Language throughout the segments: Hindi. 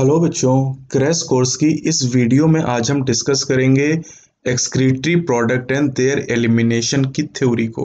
हेलो बच्चों, क्रैश कोर्स की इस वीडियो में आज हम डिस्कस करेंगे excretory product and their elimination की थ्योरी को।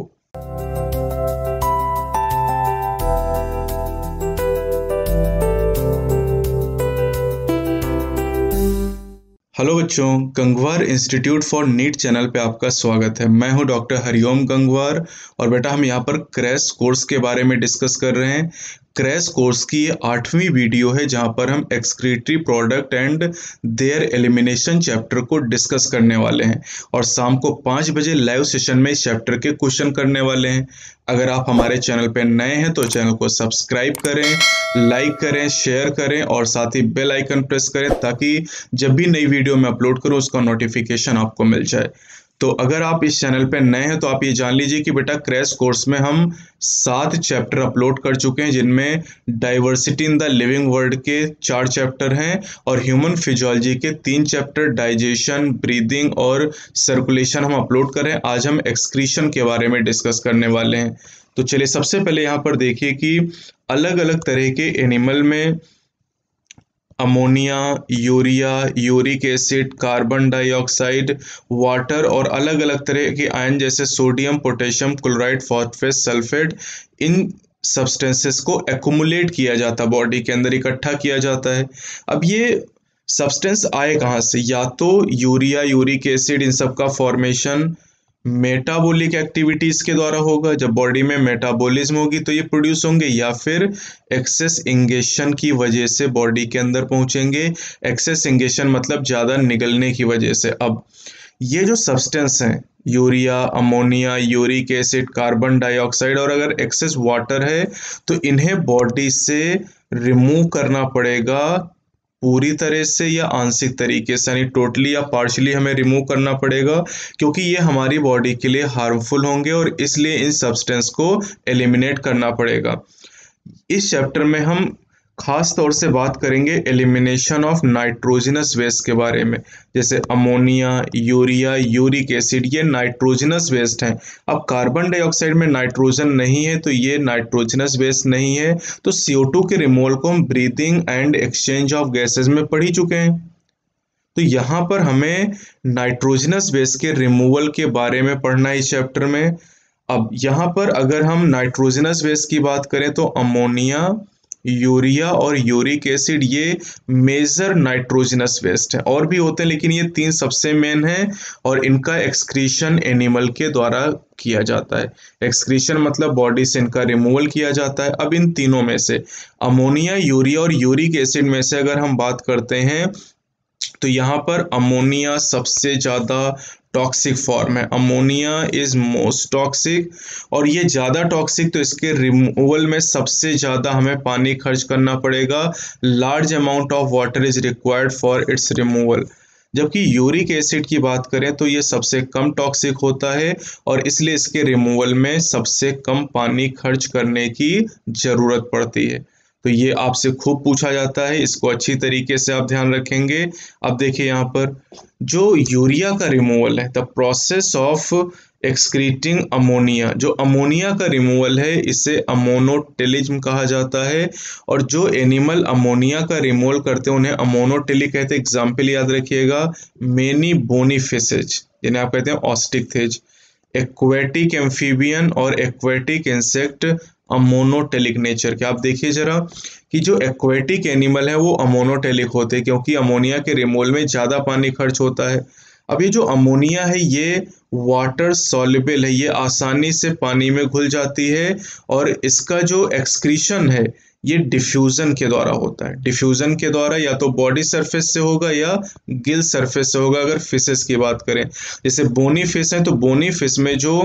हेलो बच्चों, Gangwar institute for NEET channel पे आपका स्वागत है। मैं हूँ डॉक्टर हरिओम गंगवार और बेटा हम यहाँ पर क्रैश कोर्स के बारे में डिस्कस कर रहे हैं। क्रैश कोर्स की ये आठवीं वीडियो है, जहाँ पर हम excretory product and their elimination chapter को डिस्कस करने वाले हैं। और शाम को पाँच बजे लाइव सेशन में इस चैप्टर के क्वेश्चन करने वाले हैं। अगर आप हमारे चैनल पर नए हैं तो चैनल को सब्सक्राइब करें लाइक करें शेयर करें और साथ ही बेल आइकन प्रेस करें, ताकि जब भी नई वीडियो मैं अपलोड करूँ, उसका नोटिफिकेशन आपको मिल जाए। तो अगर आप इस चैनल पर नए हैं तो आप ये जान लीजिए कि बेटा क्रैश कोर्स में हम सात चैप्टर अपलोड कर चुके हैं, जिनमें diversity in the living world के चार चैप्टर हैं और ह्यूमन फिजियोलॉजी के तीन चैप्टर डाइजेशन ब्रीदिंग और सर्कुलेशन हम अपलोड कर रहे हैं। आज हम एक्सक्रीशन के बारे में डिस्कस करने वाले हैं। तो चलिए सबसे पहले यहाँ पर देखिए कि अलग अलग तरह के एनिमल में ammonia, urea, uric acid, carbon dioxide, water और अलग अलग तरह के आयन जैसे sodium, potassium, chloride, phosphate, sulphate, इन सब्सटेंसेस को एकुमुलेट किया जाता बॉडी के अंदर इकट्ठा किया जाता है। अब ये सब्सटेंस आए कहाँ से? या तो यूरिया, यूरिक एसिड, इन सब का फॉर्मेशन मेटाबॉलिक एक्टिविटीज़ के द्वारा होगा। जब बॉडी में मेटाबॉलिज्म होगी तो ये प्रोड्यूस होंगे या फिर एक्सेस इंगेशन की वजह से बॉडी के अंदर पहुँचेंगे। एक्सेस इंगेशन मतलब ज़्यादा निगलने की वजह से। अब, ये जो सब्सटेंस हैं urea ammonia uric acid carbon dioxide और अगर एक्सेस वाटर है तो इन्हें बॉडी से रिमूव करना पड़ेगा पूरी तरह से या आंशिक तरीके से, यानी टोटली या पार्शली हमें रिमूव करना पड़ेगा, क्योंकि ये हमारी बॉडी के लिए हार्मफुल होंगे और इसलिए इन सब्सटेंस को एलिमिनेट करना पड़ेगा। इस चैप्टर में हम खास तौर से बात करेंगे एलिमिनेशन ऑफ़ नाइट्रोजनस वेस्ट के बारे में। जैसे अमोनिया, यूरिया, यूरिक एसिड, ये नाइट्रोजनस वेस्ट हैं। अब कार्बन डाइऑक्साइड में नाइट्रोजन नहीं है तो ये नाइट्रोजनस वेस्ट नहीं है। तो CO2 के रिमूवल को हम breathing and exchange of gases में पढ़ चुके हैं। तो यहाँ पर हमें नाइट्रोजनस वेस्ट के रिमूवल के बारे में पढ़ना है इस चैप्टर में। अब यहाँ पर अगर हम नाइट्रोजनस वेस्ट की बात करें तो अमोनिया यूरिया और यूरिक एसिड, ये मेजर नाइट्रोजनस वेस्ट है। और भी होते हैं, लेकिन ये तीन सबसे मेन हैं और इनका एक्सक्रीशन एनिमल के द्वारा किया जाता है। एक्सक्रीशन मतलब बॉडी से इनका रिमूवल किया जाता है। अब इन तीनों में से अमोनिया यूरिया और यूरिक एसिड में से अगर हम बात करते हैं तो यहाँ पर अमोनिया सबसे ज़्यादा टॉक्सिक फॉर्म है। अमोनिया इज़ मोस्ट टॉक्सिक और ये ज़्यादा टॉक्सिक तो इसके रिमूवल में सबसे ज़्यादा हमें पानी खर्च करना पड़ेगा। Large amount of water is required for its removal जबकि यूरिक एसिड की बात करें तो ये सबसे कम टॉक्सिक होता है और इसलिए इसके रिमूवल में सबसे कम पानी खर्च करने की ज़रूरत पड़ती है। तो ये आपसे खूब पूछा जाता है, इसको अच्छी तरीके से आप ध्यान रखेंगे। अब देखिए यहाँ पर, जो यूरिया का रिमूवल है the process of excreting ammonia जो अमोनिया का रिमूवल है, इसे अमोनोटेलिज्म कहा जाता है, और जो एनिमल अमोनिया का रिमूवल करते हैं, उन्हें अमोनोटेलिक कहते हैं। एग्ज़ाम्पल याद रखिएगा मेनी बोनीफिसेज जिन्हें आप कहते हैं ऑस्टिक थेज एक्वेटिक एम्फीबियन और एक्वेटिक इंसेक्ट अमोनोटेलिक नेचर के आप देखिए जरा कि जो एक्वेटिक एनिमल है वो अमोनोटेलिक होते हैं, क्योंकि अमोनिया के रिमोल में ज़्यादा पानी खर्च होता है। अब ये जो अमोनिया है, ये वाटर सॉलिबल है, ये आसानी से पानी में घुल जाती है और इसका जो एक्सक्रीशन है, ये डिफ्यूज़न के द्वारा होता है। डिफ्यूज़न के द्वारा या तो बॉडी सरफेस से होगा या गिल सरफेस से होगा, अगर फिशेस की बात करें। जैसे बोनी फ़िश है तो बोनी फ़िश में जो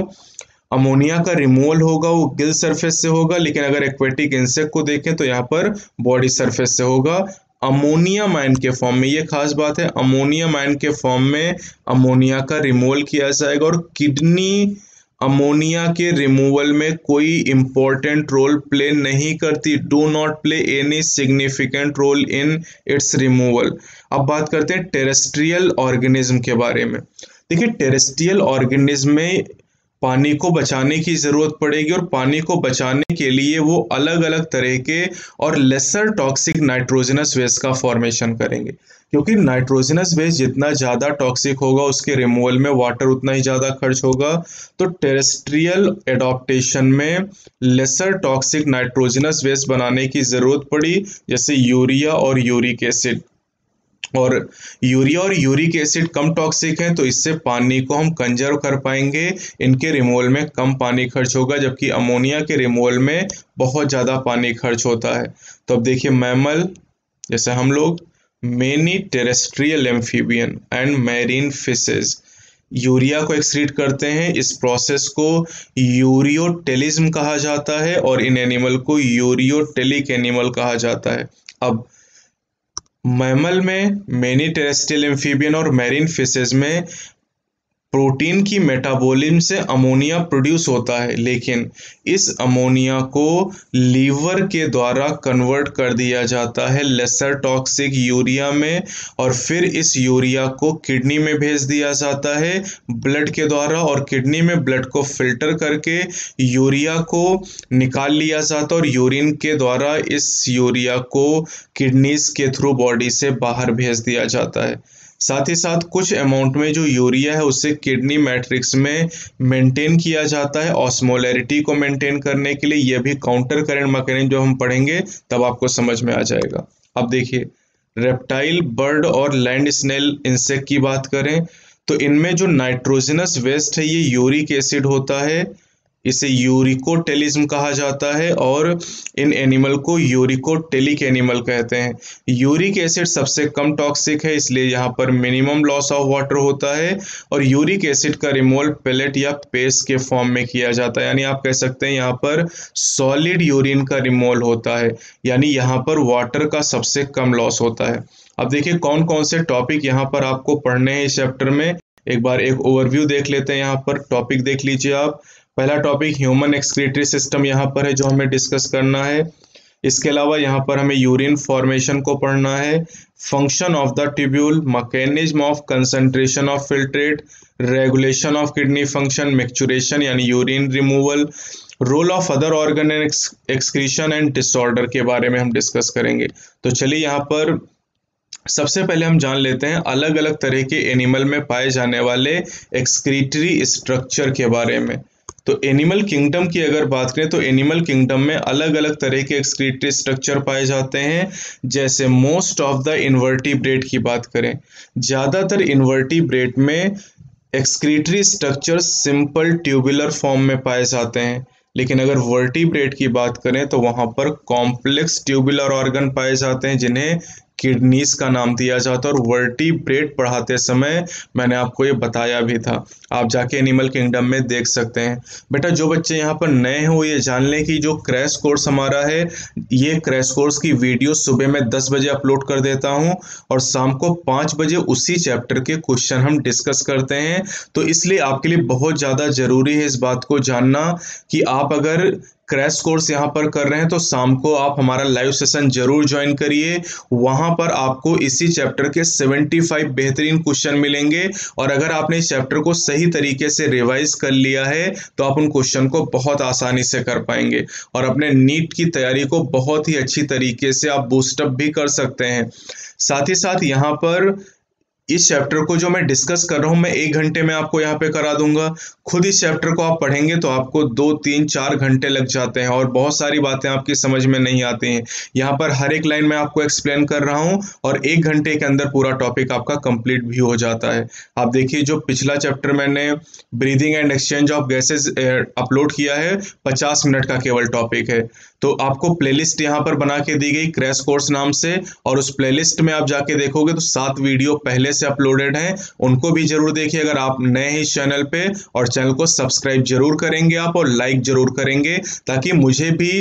अमोनिया का रिमूवल होगा, वो गिल सरफेस से होगा, लेकिन अगर एक्वेटिक इंसेक्ट को देखें तो यहाँ पर बॉडी सरफेस से होगा। अमोनिया माइन के फॉर्म में ये खास बात है, अमोनिया माइन के फॉर्म में अमोनिया का रिमूवल किया जाएगा और किडनी अमोनिया के रिमूवल में कोई इम्पोर्टेंट रोल प्ले नहीं करती। Do not play any significant role in its removal. अब बात करते हैं टेरेस्ट्रियल ऑर्गेनिज्म के बारे में। देखिए, टेरेस्ट्रियल ऑर्गेनिज्म में पानी को बचाने की ज़रूरत पड़ेगी और पानी को बचाने के लिए वो अलग अलग तरह के और लेसर टॉक्सिक नाइट्रोजनस वेस्ट का फॉर्मेशन करेंगे। क्योंकि नाइट्रोजनस वेस्ट जितना ज़्यादा टॉक्सिक होगा, उसके रिमूवल में वाटर उतना ही ज़्यादा खर्च होगा। तो टेरेस्ट्रियल एडॉप्टेशन में लेसर टॉक्सिक नाइट्रोजनस वेस्ट बनाने की ज़रूरत पड़ी, जैसे यूरिया और यूरिक एसिड और यूरिया और यूरिक एसिड कम टॉक्सिक हैं तो इससे पानी को हम कंजर्व कर पाएँगे। इनके रिमूवल में कम पानी खर्च होगा, जबकि अमोनिया के रिमूवल में बहुत ज़्यादा पानी खर्च होता है। तो अब देखिए मैमल जैसे हम लोग many terrestrial amphibian and marine fishes urea को एक्सक्रीट करते हैं। इस प्रोसेस को यूरियोटेलिज्म कहा जाता है और इन एनिमल को यूरियोटेलिक एनिमल कहा जाता है। अब मैमल में मेनी टेरेस्ट्रियल एम्फीबियन और मैरीन फिशेज में प्रोटीन की मेटाबॉलिज्म से अमोनिया प्रोड्यूस होता है, लेकिन इस अमोनिया को लीवर के द्वारा कन्वर्ट कर दिया जाता है लेसर टॉक्सिक यूरिया में, और फिर इस यूरिया को किडनी में भेज दिया जाता है ब्लड के द्वारा, और किडनी में ब्लड को फ़िल्टर करके यूरिया को निकाल लिया जाता है, और यूरिन के द्वारा इस यूरिया को किडनीज के थ्रू बॉडी से बाहर भेज दिया जाता है। साथ ही साथ कुछ अमाउंट में जो यूरिया है उसे किडनी मैट्रिक्स में मेंटेन किया जाता है ऑस्मोलरिटी को मेंटेन करने के लिए। यह भी काउंटर करेंट मैकेनिज्म जो हम पढ़ेंगे, तब आपको समझ में आ जाएगा। अब देखिए रेप्टाइल बर्ड और लैंड स्नेल इंसेक्ट की बात करें तो इनमें जो नाइट्रोजनस वेस्ट है, ये यूरिक एसिड होता है। इसे यूरिकोटेलिज्म कहा जाता है और इन एनिमल को यूरिकोटेलिक एनिमल कहते हैं। यूरिक एसिड सबसे कम टॉक्सिक है, इसलिए यहाँ पर मिनिमम लॉस ऑफ़ वाटर होता है और यूरिक एसिड का रिमूवल पेलेट या पेस्ट के फॉर्म में किया जाता है। यानी आप कह सकते हैं यहाँ पर सॉलिड यूरिन का रिमूवल होता है, यानी यहाँ पर वाटर का सबसे कम लॉस होता है। अब देखिए कौन कौन से टॉपिक यहाँ पर आपको पढ़ने हैं इस चैप्टर में। एक बार एक ओवरव्यू देख लेते हैं यहाँ पर। टॉपिक देख लीजिए आप। पहला टॉपिक ह्यूमन एक्सक्रीटरी सिस्टम यहाँ पर है जो हमें डिस्कस करना है। इसके अलावा यहाँ पर हमें यूरिन फॉर्मेशन को पढ़ना है। Function of the tubule mechanism of concentration of filtrate regulation of kidney function micturition यानी urine removal role of other organ and excretion and disorder के बारे में हम डिस्कस करेंगे। तो चलिए यहाँ पर सबसे पहले हम जान लेते हैं अलग अलग तरह के एनिमल में पाए जाने वाले एक्सक्रीटरी स्ट्रक्चर के बारे में। तो एनिमल किंगडम की अगर बात करें तो एनिमल किंगडम में अलग अलग तरह के एक्सक्रीटरी स्ट्रक्चर पाए जाते हैं। जैसे मोस्ट ऑफ़ द इन्वर्टिब्रेट की बात करें, ज़्यादातर इन्वर्टिब्रेट में excretory structure simple tubular form में पाए जाते हैं। लेकिन अगर वर्टिब्रेट की बात करें तो वहाँ पर कॉम्प्लेक्स ट्यूबुलर ऑर्गन पाए जाते हैं, जिन्हें किडनीज का नाम दिया जाता है और वर्टिब्रेट पढ़ाते समय मैंने आपको ये बताया भी था। आप जाके एनिमल किंगडम में देख सकते हैं। बेटा, जो बच्चे यहाँ पर नए हैं, वो ये जान लें कि जो क्रैश कोर्स हमारा है, ये क्रैश कोर्स की वीडियो सुबह में दस बजे अपलोड कर देता हूँ और शाम को पाँच बजे उसी चैप्टर के क्वेश्चन हम डिस्कस करते हैं। तो इसलिए आपके लिए बहुत ज़्यादा ज़रूरी है इस बात को जानना कि आप अगर क्रैश कोर्स यहाँ पर कर रहे हैं तो शाम को आप हमारा लाइव सेशन ज़रूर ज्वाइन करिए। वहाँ पर आपको इसी चैप्टर के 75 बेहतरीन क्वेश्चन मिलेंगे। और अगर आपने इस चैप्टर को सही तरीके से रिवाइज कर लिया है तो आप उन क्वेश्चन को बहुत आसानी से कर पाएँगे। और अपने नीट की तैयारी को बहुत ही अच्छी तरीके से आप बूस्टअप भी कर सकते हैं। साथ ही साथ यहाँ पर इस चैप्टर को जो मैं डिस्कस कर रहा हूँ, मैं एक घंटे में आपको यहाँ पे करा दूँगा। खुद इस चैप्टर को आप पढ़ेंगे तो आपको दो, तीन, चार घंटे लग जाते हैं और बहुत सारी बातें आपकी समझ में नहीं आती हैं। यहाँ पर हर एक लाइन में आपको एक्सप्लेन कर रहा हूँ और एक घंटे के अंदर पूरा टॉपिक आपका कंप्लीट भी हो जाता है। आप देखिए, जो पिछला चैप्टर मैंने breathing and exchange of gases upload किया है, पचास मिनट का केवल टॉपिक है। तो आपको प्लेलिस्ट यहाँ पर बना के दी गई क्रैश कोर्स नाम से, और उस प्लेलिस्ट में आप जाके देखोगे तो सात वीडियो पहले से अपलोडेड हैं। उनको भी ज़रूर देखिए अगर आप नए हैं इस चैनल पे, और चैनल को सब्सक्राइब ज़रूर करेंगे आप और लाइक ज़रूर करेंगे, ताकि मुझे भी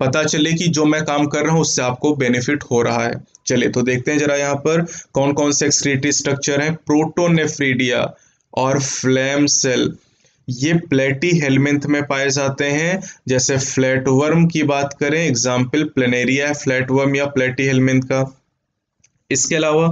पता चले कि जो मैं काम कर रहा हूँ, उससे आपको बेनिफिट हो रहा है। चलिए तो देखते हैं जरा यहाँ पर कौन कौन से एक्सक्रीटरी स्ट्रक्चर हैं। प्रोटोनेफ्रीडिया और फ्लैम सेल ये प्लेटी हेलमिंथ में पाए जाते हैं। जैसे फ्लैट वर्म की बात करें, एग्ज़ाम्पल प्लेनेरिया है फ्लैट वर्म या प्लेटी हेलमिंथ का। इसके अलावा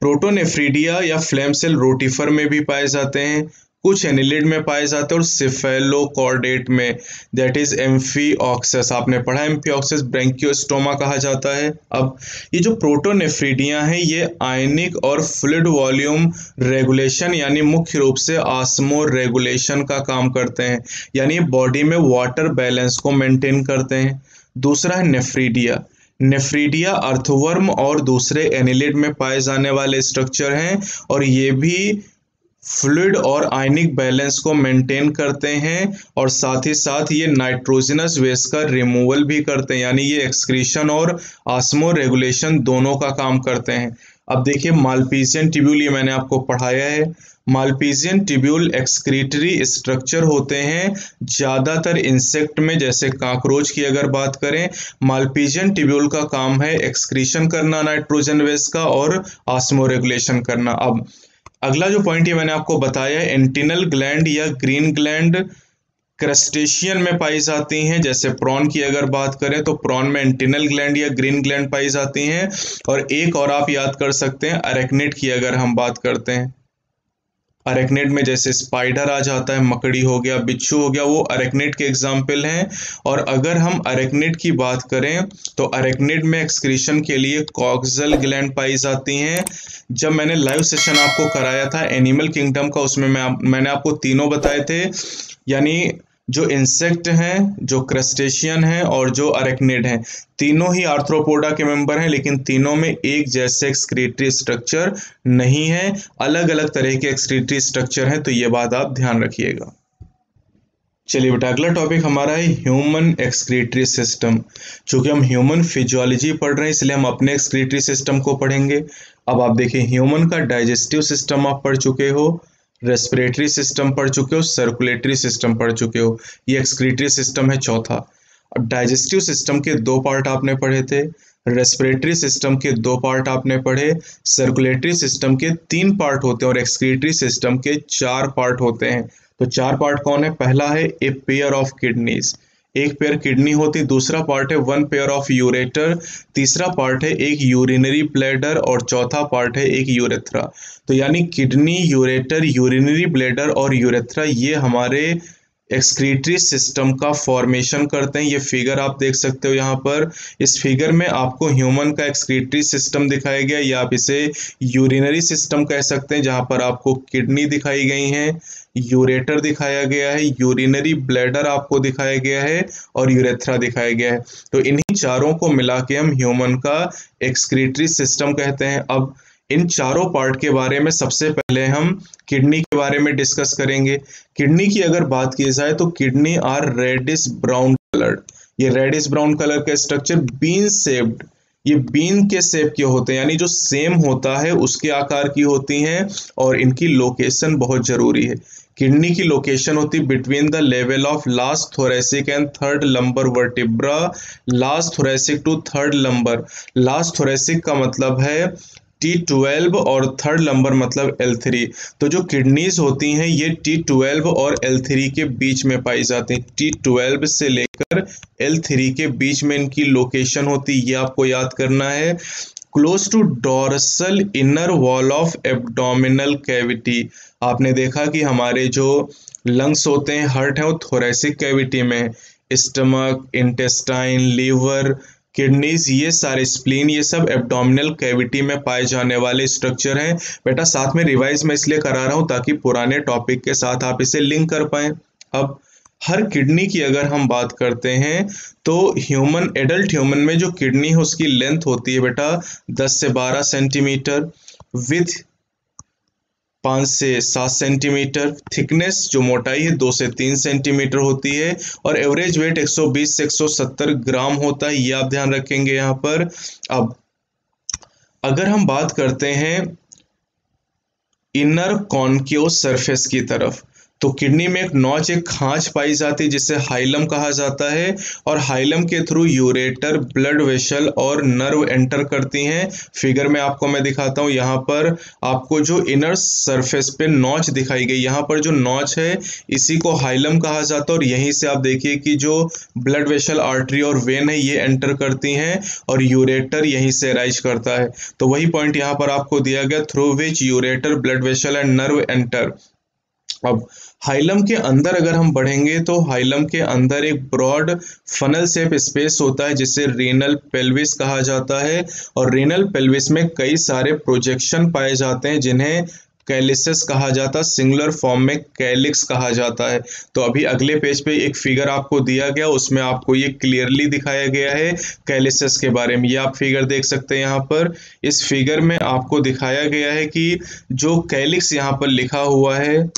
प्रोटोनेफ्रीडिया या फ्लेम सेल रोटिफर में भी पाए जाते हैं। कुछ एनिलिड में पाए जाते हैं और सिफेलोकॉर्डेट में दैट इज़ एम्फीऑक्सस आपने पढ़ा एम्फीऑक्सस ब्रेंकियोस्टोमा कहा जाता है। अब ये जो प्रोटोनेफ्रीडिया हैं, ये आयनिक और फ्लूड वॉल्यूम रेगुलेशन यानी मुख्य रूप से आसमो रेगुलेशन का काम करते हैं। यानी बॉडी में वाटर बैलेंस को मेंटेन करते हैं। दूसरा है नेफ्रीडिया नेफ्रीडिया अर्थवर्म और दूसरे एनिलिड में पाए जाने वाले स्ट्रक्चर हैं, और ये भी फ्लूड और आयनिक बैलेंस को मेंटेन करते हैं और साथ ही साथ ये नाइट्रोजनस वेस्ट का रिमूवल भी करते हैं, यानी ये एक्सक्रीशन और आसमो रेगुलेशन दोनों का काम करते हैं। अब देखिए मालपीजियन टिब्यूल ये मैंने आपको पढ़ाया है। मालपीजियन टिब्यूल एक्सक्रीटरी स्ट्रक्चर होते हैं ज़्यादातर इंसेक्ट में, जैसे काकरोच की अगर बात करें मालपीजियन टिब्यूल का काम है एक्सक्रीशन करना नाइट्रोजन वेस्ट का और आसमो रेगुलेशन करना। अब अगला जो पॉइंट ये मैंने आपको बताया एंटिनल ग्लैंड या ग्रीन ग्लैंड क्रस्टेशियन में पाई जाती हैं। जैसे प्रॉन की अगर बात करें तो प्रॉन में एंटिनल ग्लैंड या ग्रीन ग्लैंड पाई जाती हैं। और एक और आप याद कर सकते हैं अरेक्नेट की अगर हम बात करते हैं। अरेक्नेट में जैसे स्पाइडर आ जाता है, मकड़ी हो गया, बिच्छू हो गया, वो अरेक्नेट के एग्ज़ाम्पल हैं। और अगर हम अरेक्नेट की बात करें तो अरेक्नेट में एक्सक्रीशन के लिए कॉक्सल ग्लैंड पाई जाती हैं। जब मैंने लाइव सेशन आपको कराया था एनिमल किंगडम का, उसमें मैं मैंने आपको तीनों बताए थे। यानी जो इंसेक्ट हैं, जो क्रस्टेशियन हैं और जो अरेक्निड हैं। तीनों ही आर्थ्रोपोडा के मेंबर हैं, लेकिन तीनों में एक जैसे एक्सक्रीटरी स्ट्रक्चर नहीं है। अलग अलग तरह के एक्सक्रीटरी स्ट्रक्चर हैं तो ये बात आप ध्यान रखिएगा। चलिए बेटा, अगला टॉपिक हमारा है ह्यूमन एक्सक्रीटरी सिस्टम चूँकि हम ह्यूमन फिजियोलॉजी पढ़ रहे हैं, इसलिए हम अपने एक्सक्रीटरी सिस्टम को पढ़ेंगे। अब आप देखिए ह्यूमन का डाइजेस्टिव सिस्टम आप पढ़ चुके हो। रेस्पिरेटरी सिस्टम पढ़ चुके हो सर्कुलेटरी सिस्टम पढ़ चुके हो, ये एक्सक्रीटरी सिस्टम है चौथा। अब डाइजेस्टिव सिस्टम के दो पार्ट आपने पढ़े थे रेस्पिरेटरी सिस्टम के दो पार्ट आपने पढ़े सर्कुलेटरी सिस्टम के तीन पार्ट होते हैं और एक्सक्रीटरी सिस्टम के चार पार्ट होते हैं। तो चार पार्ट कौन है? पहला है ए पेयर ऑफ़ किडनीज एक पेयर किडनी होती, दूसरा पार्ट है वन पेयर ऑफ़ यूरेटर तीसरा पार्ट है एक यूरिनरी ब्लेडर और चौथा पार्ट है एक यूरेथ्रा तो यानी किडनी यूरेटर यूरिनरी ब्लेडर और यूरेथ्रा ये हमारे एक्सक्रीटरी सिस्टम का फॉर्मेशन करते हैं। ये फिगर आप देख सकते हो यहाँ पर। इस फिगर में आपको ह्यूमन का एक्सक्रीटरी सिस्टम दिखाया गया या आप इसे यूरिनरी सिस्टम कह सकते हैं, जहाँ पर आपको किडनी दिखाई गई हैं। यूरेटर दिखाया गया है, यूरिनरी ब्लैडर आपको दिखाया गया है और यूरेथ्रा दिखाया गया है। तो इन्हीं चारों को मिला के हम ह्यूमन का एक्सक्रीटरी सिस्टम कहते हैं। अब इन चारों पार्ट के बारे में सबसे पहले हम किडनी के बारे में डिस्कस करेंगे। किडनी की अगर बात की जाए तो kidney are reddish brown coloured. ये रेडिस ब्राउन कलर का स्ट्रक्चर बीन सेप्ड ये बीन के शेप के होते हैं, यानी जो सेम होता है उसके आकार की होती हैं और इनकी लोकेशन बहुत ज़रूरी है। किडनी की लोकेशन होती between the level of last thoracic and third lumbar vertebra last thoracic to third lumbar last thoracic का मतलब है टी ट्वेल्व और थर्ड नंबर मतलब एल थ्री तो जो किडनीज होती हैं, ये टी ट्वेल्व और एल थ्री के बीच में पाई जाती हैं। टी ट्वेल्व से लेकर एल थ्री के बीच में इनकी लोकेशन होती है, ये आपको याद करना है। Close to dorsal inner wall of abdominal cavity आपने देखा कि हमारे जो लंग्स होते हैं हर्ट है, वो थोरेसिक कैविटी में स्टमक इंटेस्टाइन लीवर किडनीज ये सारे स्प्लीन ये सब एब्डोमिनल कैविटी में पाए जाने वाले स्ट्रक्चर हैं। बेटा, साथ में रिवाइज मैं इसलिए करा रहा हूँ ताकि पुराने टॉपिक के साथ आप इसे लिंक कर पाए। अब हर किडनी की अगर हम बात करते हैं तो ह्यूमन एडल्ट ह्यूमन में जो किडनी है, उसकी लेंथ होती है बेटा 10 से 12 सेंटीमीटर विथ पाँच से सात सेंटीमीटर थिकनेस जो मोटाई है, दो से तीन सेंटीमीटर होती है और एवरेज वेट 120 से 170 ग्राम होता है, ये आप ध्यान रखेंगे यहाँ पर। अब, अगर हम बात करते हैं इनर कॉन्क्यो सरफेस की तरफ़ तो किडनी में एक नौच, एक खांच पाई जाती है, जिसे हाइलम कहा जाता है, और हाइलम के थ्रू यूरेटर, ब्लड वेशल और नर्व एंटर करती हैं। फिगर में आपको मैं दिखाता हूँ, यहाँ पर आपको जो इनर सरफेस पे नौच दिखाई गई, यहाँ पर जो नौच है, इसी को हाइलम कहा जाता है, और यहीं से आप देखिए कि जो ब्लड वेशल आर्टरी और वेन है, ये एंटर करती हैं, और यूरेटर यहीं से राइज करता है। तो वही पॉइंट यहाँ पर आपको दिया गया, through which ureter, blood vessel and nerve enter. अब हाइलम के अंदर अगर हम बढ़ेंगे तो हाइलम के अंदर एक ब्रॉड फनल सेप स्पेस होता है, जिसे रेनल पेल्विस कहा जाता है। और रेनल पेल्विस में कई सारे प्रोजेक्शन पाए जाते हैं, जिन्हें कैलिसिस कहा जाता है सिंगुलर फॉर्म में कैलिक्स कहा जाता है। तो अभी अगले पेज पे एक फिगर आपको दिया गया, उसमें आपको ये क्लियरली दिखाया गया है कैलिसिस के बारे में। ये आप फिगर देख सकते हैं यहाँ पर। इस फिगर में आपको दिखाया गया है कि जो कैलिक्स यहाँ पर लिखा हुआ है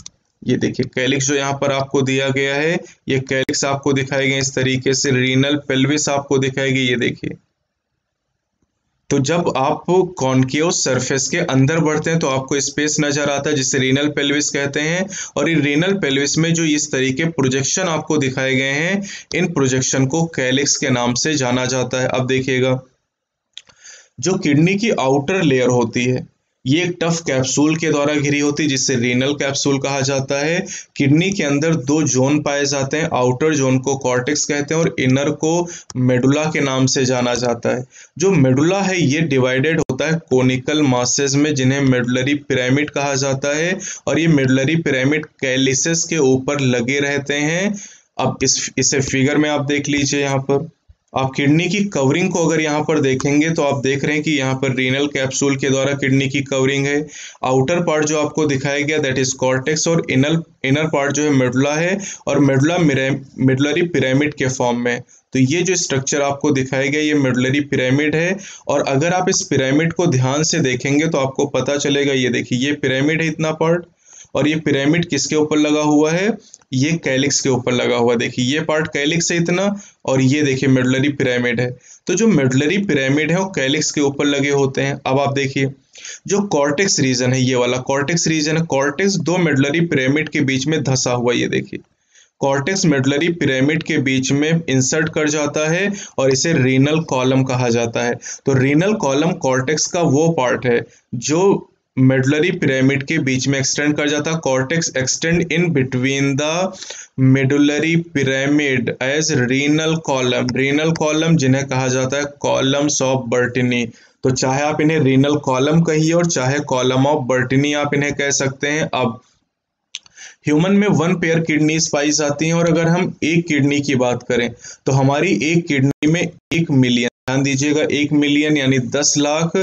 ये देखिए कैलिक्स जो यहाँ पर आपको दिया गया है, ये कैलिक्स आपको दिखाए गए इस तरीके से रीनल पेल्विस आपको दिखाएगी ये देखिए। तो जब आप कॉन्केव सरफेस के अंदर बढ़ते हैं तो आपको स्पेस नज़र आता है, जिसे रीनल पेल्विस कहते हैं, और ये रीनल पेल्विस में जो इस तरीके प्रोजेक्शन आपको दिखाए गए हैं, इन प्रोजेक्शन को कैलिक्स के नाम से जाना जाता है। अब देखिएगा, जो किडनी की आउटर लेयर होती है ये एक टफ कैप्सूल के द्वारा घिरी होती है, जिसे रीनल कैप्सूल कहा जाता है। किडनी के अंदर दो जोन पाए जाते हैं आउटर जोन को कॉर्टेक्स कहते हैं और इनर को मेडुला के नाम से जाना जाता है। जो मेडुला है, ये डिवाइडेड होता है कोनिकल मासेस में, जिन्हें मेडुलरी पिरामिड कहा जाता है और ये मेडुलरी पिरामिड कैलिसिस के ऊपर लगे रहते हैं। अब इस, इसे फिगर में आप देख लीजिए यहाँ पर। आप किडनी की कवरिंग को अगर यहाँ पर देखेंगे तो आप देख रहे हैं कि यहाँ पर रीनल कैप्सूल के द्वारा किडनी की कवरिंग है। आउटर पार्ट जो आपको दिखाया गया दैट इज़ कॉर्टेक्स और इनर इनर पार्ट जो है मेडुला है और मेडुला मेडुलरी पिरामिड के फॉर्म में। तो ये जो स्ट्रक्चर आपको दिखाया गया, ये मेडुलरी पिरामिड है और अगर आप इस पिरामिड को ध्यान से देखेंगे तो आपको पता चलेगा, ये देखिए, ये पिरामिड है इतना पार्ट और ये पिरामिड किसके ऊपर लगा हुआ है? ये कैलिक्स के ऊपर लगा हुआ देखिए, ये पार्ट कैलिक्स है इतना और ये देखिए मेडलरी पिरामिड है। तो जो मेडलरी पिरामिड है, वो कैलिक्स के ऊपर लगे होते हैं। अब आप देखिए, जो कॉर्टेक्स रीजन है, ये वाला कॉर्टेक्स रीजन है। कॉर्टेक्स दो मेडलरी पिरामिड के बीच में धसा हुआ, ये देखिए। कॉर्टेक्स मेडलरी पिरामिड के बीच में इंसर्ट कर जाता है और इसे रीनल कॉलम कहा जाता है। तो रीनल कॉलम कॉर्टेक्स का वो पार्ट है जो मेडलरी पिरामिड के बीच में एक्सटेंड कर जाता cortex extend in between the medullary pyramid as renal column renal column जिन्हें कहा जाता है कॉलम्स ऑफ़ बर्टिनी तो चाहे आप इन्हें रीनल कॉलम कहिए और चाहे कॉलम ऑफ़ बर्टिनी आप इन्हें कह सकते हैं। अब ह्यूमन में वन पेयर किडनीज पाई जाती हैं और अगर हम एक किडनी की बात करें तो हमारी एक किडनी में एक मिलियन ध्यान दीजिएगा, एक मिलियन यानी दस लाख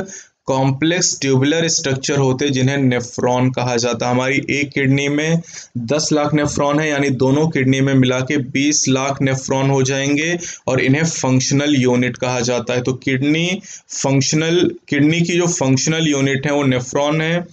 कॉम्प्लेक्स ट्यूबुलर स्ट्रक्चर होते हैं जिन्हें नेफ्रॉन कहा जाता है। हमारी एक किडनी में 10 लाख नेफ्रॉन है, यानी दोनों किडनी में मिला के 20 लाख नेफ्रॉन हो जाएँगे और इन्हें फंक्शनल यूनिट कहा जाता है। तो किडनी फंक्शनल किडनी की जो फंक्शनल यूनिट है, वो नेफ्रॉन है।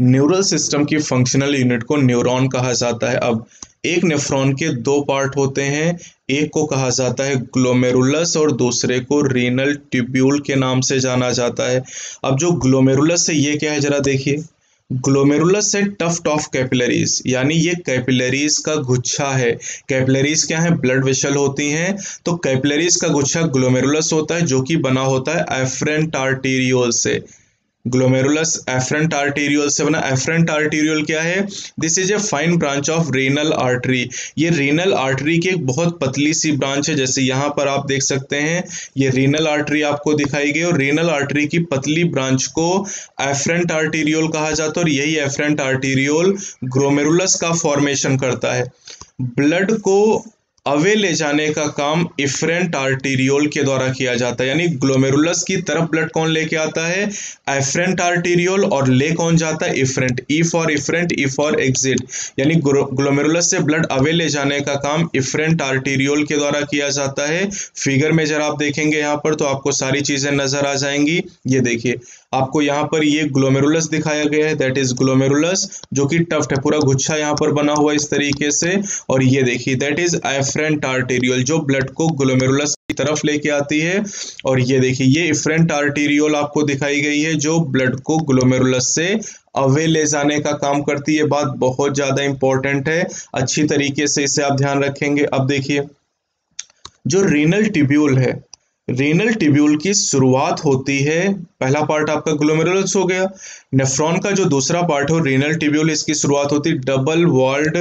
न्यूरल सिस्टम की फंक्शनल यूनिट को न्यूरॉन कहा जाता है। अब एक नेफ्रॉन के दो पार्ट होते हैं। एक को कहा जाता है ग्लोमेरुलस और दूसरे को रीनल ट्यूब्यूल के नाम से जाना जाता है। अब जो ग्लोमेरुलस है ये क्या है, जरा देखिए। ग्लोमेरुलस है टफ्ट ऑफ़ कैपिलरीज, यानी ये कैपिलरीज का गुच्छा है। कैपिलरीज क्या है? ब्लड वेसल होती हैं। तो कैपिलरीज का गुच्छा ग्लोमेरुलस होता है, जो कि बना होता है एफ्रेंट आर्टीरियोल से। ग्लोमेरुलस एफरेंट आर्टेरियल से बना। एफरेंट आर्टेरियल क्या है? This is a fine branch of renal artery ये रेनल आर्टरी की एक बहुत पतली सी ब्रांच है, जैसे यहाँ पर आप देख सकते हैं। ये रेनल आर्टरी आपको दिखाई गई, और रेनल आर्टरी की पतली ब्रांच को एफरेंट आर्टेरियल कहा जाता है, और यही एफरेंट आर्टेरियल ग्लोमेरुलस का फॉर्मेशन करता है। ब्लड को अवे ले जाने का काम इफ्रेंट आर्टीरियोल के द्वारा किया जाता है, यानी ग्लोमेरुलस की तरफ़ ब्लड कौन लेके आता है? एफ्रेंट आर्टीरियोल और ले कौन जाता है? Efferent E for efferent E for exit यानी ग्लोमेरुलस से ब्लड अवे ले जाने का काम इफ्रेंट आर्टीरियोल के द्वारा किया जाता है। फिगर में जरा आप देखेंगे यहाँ पर तो आपको सारी चीज़ें नज़र आ जाएँगी। ये देखिए आपको यहाँ पर ये ग्लोमेरुलस दिखाया गया है दैट इज़ ग्लोमेरुलस जो कि टफ्ट है, पूरा गुच्छा यहाँ पर बना हुआ इस तरीके से। और ये देखिए दैट इज़ एफरेंट आर्टेरियल जो ब्लड को ग्लोमेरुलस की तरफ़ लेके आती है। और ये देखिए, ये इफ्रेंट आर्टेरियल आपको दिखाई गई है, जो ब्लड को ग्लोमेरुलस से अवे ले जाने का काम करती है। बात बहुत ज़्यादा इंपॉर्टेंट है। अच्छी तरीके से इसे आप ध्यान रखेंगे। अब देखिए, जो रीनल टिब्यूल है रीनल टिब्यूल की शुरुआत होती है, पहला पार्ट आपका ग्लोमेरुलस हो गया। नेफ्रॉन का जो दूसरा पार्ट हो रेनल टिब्यूल इसकी शुरुआत होती है। Double walled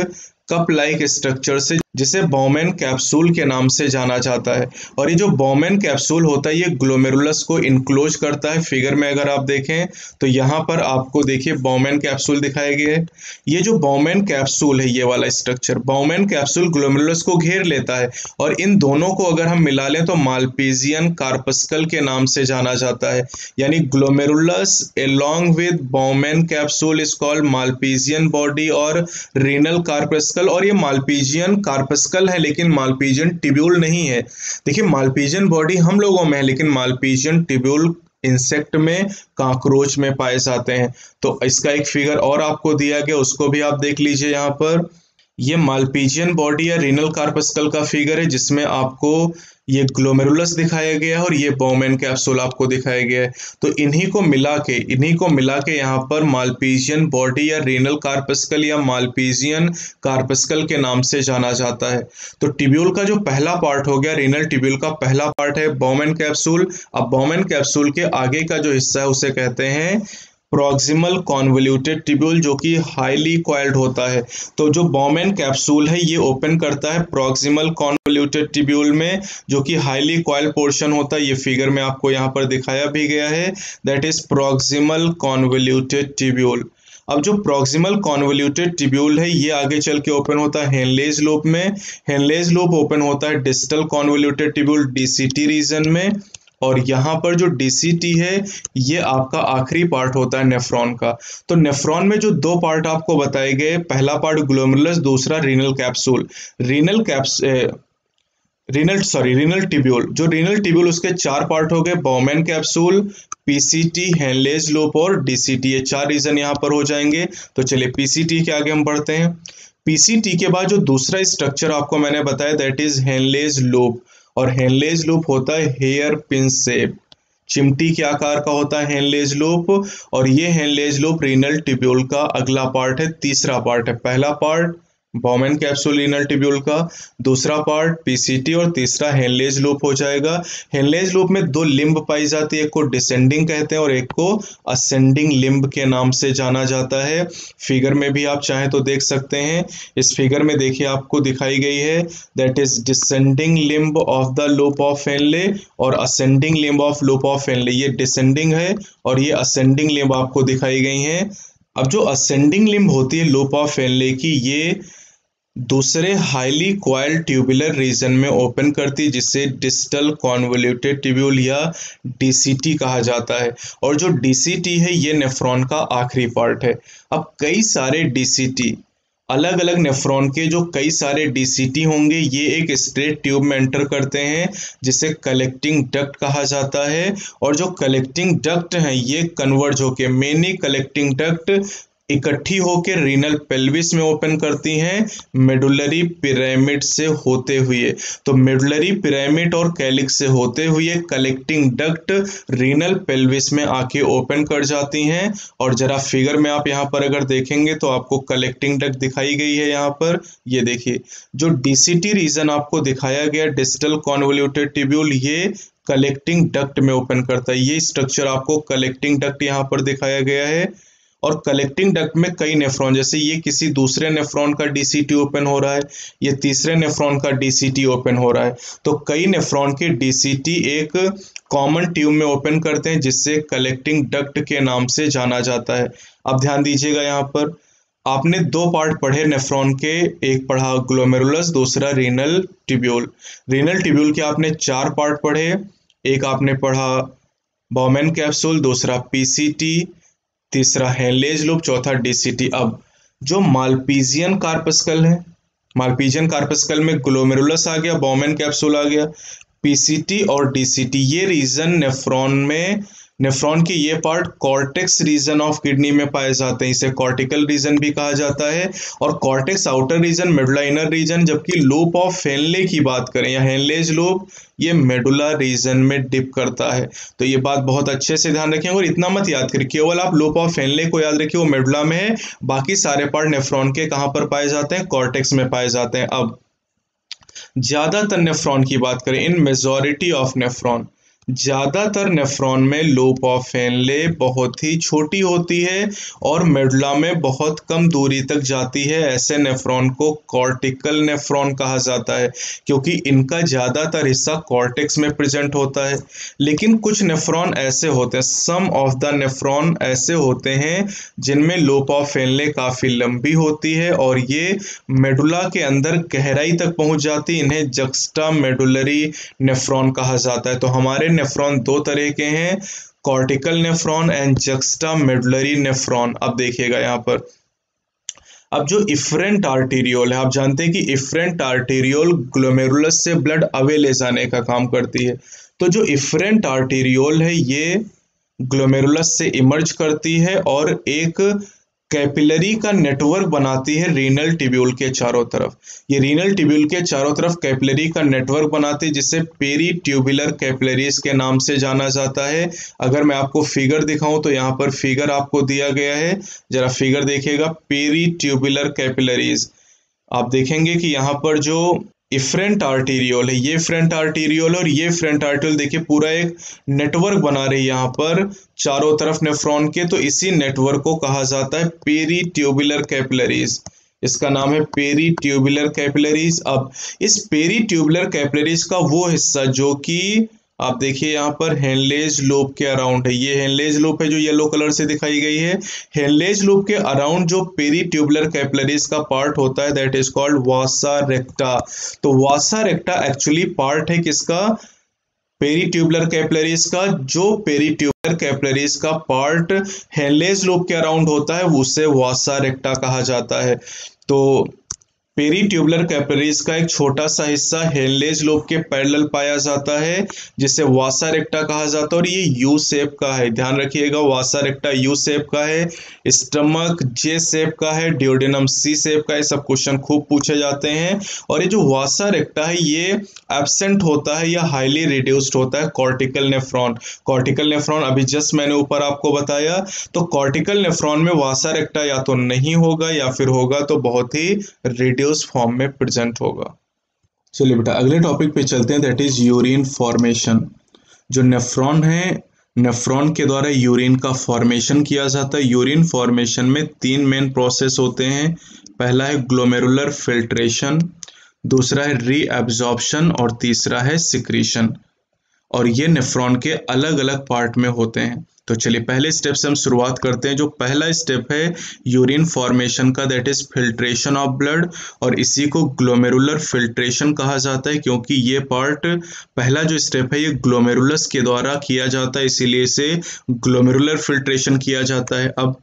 cup like structure से जिसे बोमेन कैप्सूल के नाम से जाना जाता है। और ये जो बोमेन कैप्सूल होता है, ये ग्लोमेरुलस को इनक्लोज करता है। फिगर में अगर आप देखें तो यहाँ पर आपको देखिए बोमेन कैप्सूल दिखाया गया है। ये जो बोमेन कैप्सूल है, ये वाला स्ट्रक्चर बोमेन कैप्सूल ग्लोमेरुलस को घेर लेता है। और इन दोनों को अगर हम मिला लें तो मालपीजियन कार्पस्कल के नाम से जाना जाता है। यानी glomerulus along with Bowman capsule is called Malpighian body और रीनल कार्पस्कल और ये मालपीजियन कार्प कार्पस्कल है, लेकिन मालपीजियन टिब्यूल नहीं है। देखिए मालपीजियन बॉडी हम लोगों में है, लेकिन मालपीजियन टिब्यूल इंसेक्ट में, काकरोच में पाए जाते हैं। तो इसका एक फिगर और आपको दिया गया, उसको भी आप देख लीजिए यहाँ पर। ये मालपीजियन बॉडी या रीनल कार्पस्कल का फिगर है, जिसमें आपको ये ग्लोमेरुलस दिखाया गया है और ये बोमेन कैप्सूल आपको दिखाया गया है। तो इन्हीं को मिला के, इन्हीं को मिला के यहाँ पर मालपीजियन बॉडी या रीनल कार्पस्कल या मालपीजियन कार्पस्कल के नाम से जाना जाता है। तो टिब्यूल का जो पहला पार्ट हो गया रीनल टिब्यूल का पहला पार्ट है बोमेन कैप्सूल अब बोमेन कैप्सूल के आगे का जो हिस्सा है, उसे कहते हैं प्रॉक्सिमल कॉन्वल्यूटेड टिब्यूल जो कि हाईली क्वाइल्ड होता है। तो जो बॉमेन कैप्सूल है, ये ओपन करता है प्रॉक्सिमल कॉन्वल्यूटेड टिब्यूल में, जो कि हाईली क्वाइल्ड पोर्शन होता है। ये फिगर में आपको यहाँ पर दिखाया भी गया है। That is proximal convoluted tubule अब जो प्रॉक्सिमल कॉन्वल्यूटेड टिब्यूल है, ये आगे चल के ओपन होता है हेनलेज लोप में। हेनलेज लोप ओपन होता है distal convoluted tubule DCT region में। और यहाँ पर जो डीसीटी है, ये आपका आखिरी पार्ट होता है नेफ्रॉन का। तो नेफ्रॉन में जो दो पार्ट आपको बताए गए, पहला पार्ट ग्लोमरुलस दूसरा renal capsule renal caps renal sorry renal tubule जो रीनल टिब्यूल उसके चार पार्ट हो गए बॉमेन कैप्सूल पीसीटी हेनलेज लोप और डीसीटी ये चार रीजन यहाँ पर हो जाएँगे। तो चलिए पीसीटी के आगे हम बढ़ते हैं। पीसीटी के बाद जो दूसरा स्ट्रक्चर आपको मैंने बताया दैट इज़ हेनलेज लोप और हेनलेज लूप होता है हेयर पिन सेप चिमटी के आकार का होता है हेनलेज लूप और ये हेनलेज लूप रीनल टिब्यूल का अगला पार्ट है, तीसरा पार्ट है। पहला पार्ट बॉमेन कैप्सूलिनल टिब्यूल का दूसरा पार्ट पीसीटी और तीसरा हेनलेज लूप हो जाएगा। हेनलेज लूप में दो लिम्ब पाई जाती है, एक को डिसेंडिंग कहते हैं और एक को असेंडिंग लिम्ब के नाम से जाना जाता है। फिगर में भी आप चाहें तो देख सकते हैं। इस फिगर में देखिए, आपको दिखाई गई है that is descending limb of the loop of Henle और ascending limb of loop of Henle ये डिसेंडिंग है और ये असेंडिंग लिम्ब आपको दिखाई गई है। अब जो असेंडिंग लिम्ब होती है लूप ऑफ़ हेनले की, ये दूसरे हाईली क्वाइल ट्यूबुलर रीजन में ओपन करती, जिसे डिस्टल कॉन्वोल्यूटेड ट्यूब्यूल या डीसीटी कहा जाता है। और जो डीसीटी है, ये नेफ्रॉन का आखिरी पार्ट है। अब कई सारे डीसीटी अलग अलग नेफ्रॉन के जो कई सारे डीसीटी होंगे, ये एक स्ट्रेट ट्यूब में एंटर करते हैं, जिसे कलेक्टिंग डक्ट कहा जाता है। और जो कलेक्टिंग डक्ट हैं, ये कन्वर्ज होके मेनी कलेक्टिंग डक्ट इकट्ठी होकर रीनल पेल्विस में ओपन करती हैं मेडुलरी पिरामिड से होते हुए। तो मेडुलरी पिरामिड और कैलिक से होते हुए कलेक्टिंग डक्ट रीनल पेल्विस में आके ओपन कर जाती हैं। और जरा फिगर में आप यहाँ पर अगर देखेंगे तो आपको कलेक्टिंग डक्ट दिखाई गई है यहाँ पर। ये देखिए, जो डीसीटी रीजन आपको दिखाया गया डिजिटल कॉन्वोल्यूटेड टिब्यूल ये कलेक्टिंग डक्ट में ओपन करता है। ये स्ट्रक्चर आपको कलेक्टिंग डक्ट यहाँ पर दिखाया गया है। और कलेक्टिंग डक्ट में कई नेफ्रॉन जैसे ये किसी दूसरे नेफ्रॉन का डीसीटी ओपन हो रहा है, ये तीसरे नेफ्रॉन का डीसीटी ओपन हो रहा है। तो कई नेफ्रॉन के डीसीटी एक कॉमन ट्यूब में ओपन करते हैं, जिससे कलेक्टिंग डक्ट के नाम से जाना जाता है। अब ध्यान दीजिएगा यहाँ पर, आपने दो पार्ट पढ़े नेफ्रॉन के, एक पढ़ा ग्लोमेरुलस दूसरा रीनल टिब्यूल रीनल टिब्यूल के आपने चार पार्ट पढ़े, एक आपने पढ़ा बॉमेन कैप्सूल दूसरा पीसीटी तीसरा है, लेज लूप, चौथा डीसीटी अब जो मालपीजियन कार्पस्कल है, मालपीजियन कार्पस्कल में ग्लोमेरुलस आ गया बॉमेन कैप्सूल आ गया पीसीटी और डीसीटी ये रीजन नेफ्रॉन में नेफ्रॉन की ये part cortex region of kidney में पाए जाते हैं। इसे कॉर्टिकल रीजन भी कहा जाता है और cortex outer region medulla inner region जबकि लूप ऑफ़ हेनले की बात करें या हेनलेज लूप ये मेडुला रीजन में डिप करता है। तो ये बात बहुत अच्छे से ध्यान रखें और इतना मत याद करें केवल आप लूप ऑफ़ हेनले को याद रखिए, वो मेडुला में है, बाकी सारे पार्ट नेफ्रॉन के कहाँ पर पाए जाते हैं? कॉर्टेक्स में पाए जाते हैं। अब, ज़्यादातर नेफ्रॉन की बात करें, इन मेजोरिटी ऑफ़ नेफ्रॉन ज़्यादातर नेफ्रॉन में लूप ऑफ़ हेनले बहुत ही छोटी होती है और मेडुला में बहुत कम दूरी तक जाती है। ऐसे नेफ्रॉन को कॉर्टिकल नेफ्रॉन कहा जाता है, क्योंकि इनका ज़्यादातर हिस्सा कॉर्टेक्स में प्रेजेंट होता है। लेकिन कुछ नेफ्रॉन ऐसे होते हैं, सम ऑफ़ द नेफ्रॉन ऐसे होते हैं जिनमें लूप ऑफ़ हेनले काफ़ी लंबी होती है और ये मेडुला के अंदर गहराई तक पहुँच जाती इन्हें जक्स्टा मेडुलरी नेफ्रॉन कहा जाता है। तो हमारे नेफ्रॉन दो तरह के हैं cortical nephron and juxtamedullary nephron अब देखिएगा यहाँ पर। अब जो इफ्रेंट आर्टीरियोल है, आप जानते हैं कि इफ्रेंट आर्टीरियोल ग्लोमेरुलस से ब्लड अवे ले जाने का काम करती है। तो जो इफ्रेंट आर्टीरियोल है, ये ग्लोमेरुलस से इमर्ज करती है और एक कैपिलरी का नेटवर्क बनाती है रीनल टिब्यूल के चारों तरफ़। ये रीनल टिब्यूल के चारों तरफ़ कैपिलरी का नेटवर्क बनाती है, जिसे पेरी ट्यूबुलर कैपिलरीज के नाम से जाना जाता है। अगर मैं आपको फिगर दिखाऊँ तो यहाँ पर फिगर आपको दिया गया है। जरा फिगर देखिएगा पेरी ट्यूबुलर कैपिलरीज। आप देखेंगे कि यहाँ पर जो फ्रंट आर्टीरियोल है ये फ्रंट आर्टीरियोल और ये फ्रंट आर्टीरियोल देखिए, पूरा एक नेटवर्क बना रही है यहाँ पर, चारों तरफ़ नेफ्रॉन के तो इसी नेटवर्क को कहा जाता है पेरी ट्यूबुलर कैपिलरीज इसका नाम है पेरी ट्यूबुलर कैपिलरीज अब इस पेरी ट्यूबुलर कैपिलरीज का वो हिस्सा जो कि आप देखिए यहाँ पर हेनलेज लूप के अराउंड है। ये हेनलेज लूप है जो येलो कलर से दिखाई गई है। हेनलेज लूप के अराउंड जो पेरी ट्यूबुलर कैपिलरीज का पार्ट होता है that is called vasa recta. तो वासा रेक्टा एक्चुअली पार्ट है किसका? पेरी ट्यूबुलर कैपिलरीज का। जो पेरी ट्यूबुलर कैपिलरीज का पार्ट हेनलेज लूप के अराउंड होता है, उसे वासा रेक्टा कहा जाता है। तो पेरी ट्यूबुलर कैपिलरीज का एक छोटा सा हिस्सा हेनलेज लोब के पैरेलल पाया जाता है, जिसे वासा रेक्टा कहा जाता है, और ये यू शेप का है। ध्यान रखिएगा, वासा रेक्टा यू शेप का है, स्टमक जे शेप का है, ड्योडेनम सी शेप का है सब क्वेश्चन खूब पूछे जाते हैं। और ये जो वासा रेक्टा है, ये एबसेंट होता है या हाईली रिड्यूस्ड होता है? Cortical nephron. कॉर्टिकल नेफ्रॉन, अभी जस्ट मैंने ऊपर आपको बताया तो कॉर्टिकल नेफ्रॉन में वासा रेक्टा या तो नहीं होगा, या फिर होगा तो बहुत ही रिड्यूस रिड्यूस फॉर्म में प्रेजेंट होगा। चलिए बेटा, अगले टॉपिक पे चलते हैं दैट इज़ यूरिन फॉर्मेशन जो नेफ्रॉन है नेफ्रॉन के द्वारा यूरिन का फॉर्मेशन किया जाता है। यूरिन फॉर्मेशन में तीन मेन प्रोसेस होते हैं। पहला है ग्लोमेरुलर फिल्ट्रेशन दूसरा है रीएब्जॉर्प्शन और तीसरा है सिक्रीशन और ये नेफ्रॉन के अलग अलग पार्ट में होते हैं। तो चलिए, पहले स्टेप से हम शुरुआत करते हैं। जो पहला स्टेप है यूरिन फॉर्मेशन का that is filtration of blood और इसी को ग्लोमेरुलर फिल्ट्रेशन कहा जाता है, क्योंकि ये पार्ट पहला जो स्टेप है, ये ग्लोमेरुलस के द्वारा किया जाता है, इसीलिए इसे ग्लोमेरुलर फिल्ट्रेशन किया जाता है। अब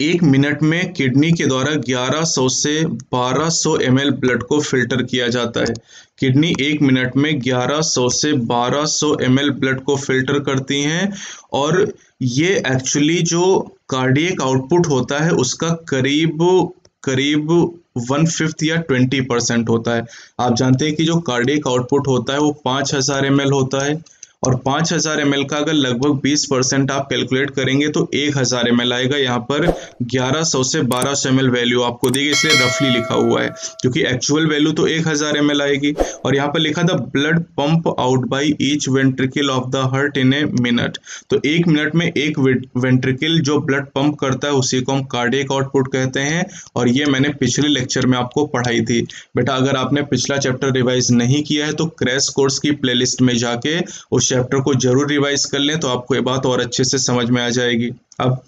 एक मिनट में किडनी के द्वारा 1100 से 1200 सौ ब्लड को फ़िल्टर किया जाता है। किडनी एक मिनट में 1100 से 1200 सौ ब्लड को फ़िल्टर करती हैं और ये एक्चुअली जो कार्डियक आउटपुट होता है, उसका करीब करीब वन फिफ्थ या ट्वेंटी परसेंट होता है। आप जानते हैं कि जो कार्डियक आउटपुट होता है, वो पाँच हज़ार एम होता है। और पाँच हज़ार एम का अगर लगभग बीस परसेंट आप कैलकुलेट करेंगे तो एक हज़ार एम आएगा। यहाँ पर ग्यारह सौ से बारह सौ एमएल वैल्यू आपको देगी इसलिए रफली लिखा हुआ है, क्योंकि एक्चुअल वैल्यू तो एक हज़ार एम आएगी। और यहाँ पर लिखा था blood pump out by each ventricle of the heart in a minute तो एक मिनट में एक वेंट्रिकल जो ब्लड पंप करता है, उसी को हम कार्डियक आउटपुट कहते हैं। और ये मैंने पिछले लेक्चर में आपको पढ़ाई थी। बेटा, अगर आपने पिछला चैप्टर रिवाइज नहीं किया है तो क्रैश कोर्स की प्लेलिस्ट में जाके उस चैप्टर को ज़रूर रिवाइज कर लें तो आपको ये बात और अच्छे से समझ में आ जाएगी। अब,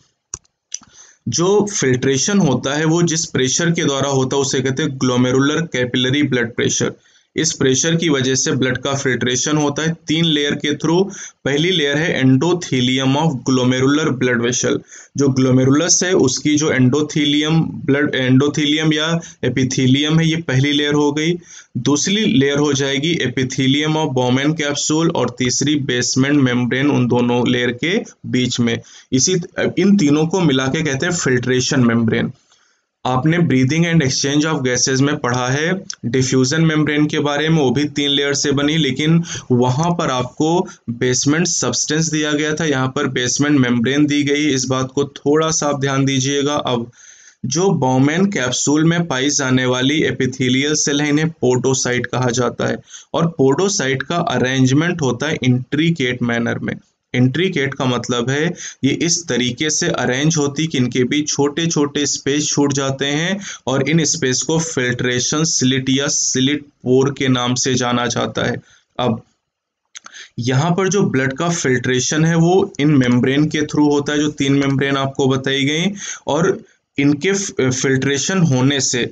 जो फिल्ट्रेशन होता है वो जिस प्रेशर के द्वारा होता है उसे कहते हैं ग्लोमेरुलर कैपिलरी ब्लड प्रेशर इस प्रेशर की वजह से ब्लड का फिल्ट्रेशन होता है तीन लेयर के थ्रू। पहली लेयर है endothelium of glomerular blood vessel. जो ग्लोमेरुलस है, उसकी जो एंडोथीलियम ब्लड, एंडोथीलियम या एपिथीलियम है, ये पहली लेयर हो गई। दूसरी लेयर हो जाएगी एपिथीलियम ऑफ़ बोमेन कैप्सूल और तीसरी बेसमेंट मेम्ब्रेन उन दोनों लेयर के बीच में। इसी, इन तीनों को मिला के कहते हैं फिल्ट्रेशन मेम्ब्रेन। आपने breathing and exchange of gases में पढ़ा है। डिफ्यूजन मेम्ब्रेन के बारे में वो भी तीन लेयर से बनी, लेकिन वहाँ पर आपको बेसमेंट सब्सटेंस दिया गया था। यहाँ पर बेसमेंट मेम्ब्रेन दी गई। इस बात को थोड़ा सा आप ध्यान दीजिएगा। अब जो बॉमेन कैप्सूल में पाई जाने वाली एपिथेलियल सेल है, इन्हें पोडोसाइट कहा जाता है। और पोडोसाइट का अरेंजमेंट होता है इंट्रीकेट मैनर में। इंट्रीकेट का मतलब है, ये इस तरीके से अरेंज होती कि इनके बीच छोटे छोटे स्पेस छूट जाते हैं और इन स्पेस को फिल्ट्रेशन स्लिट या स्लिट पोर के नाम से जाना जाता है। अब, यहाँ पर जो ब्लड का फिल्ट्रेशन है, वो इन मेम्ब्रेन के थ्रू होता है, जो तीन मेम्ब्रेन आपको बताई गई और इनके फिल्ट्रेशन होने से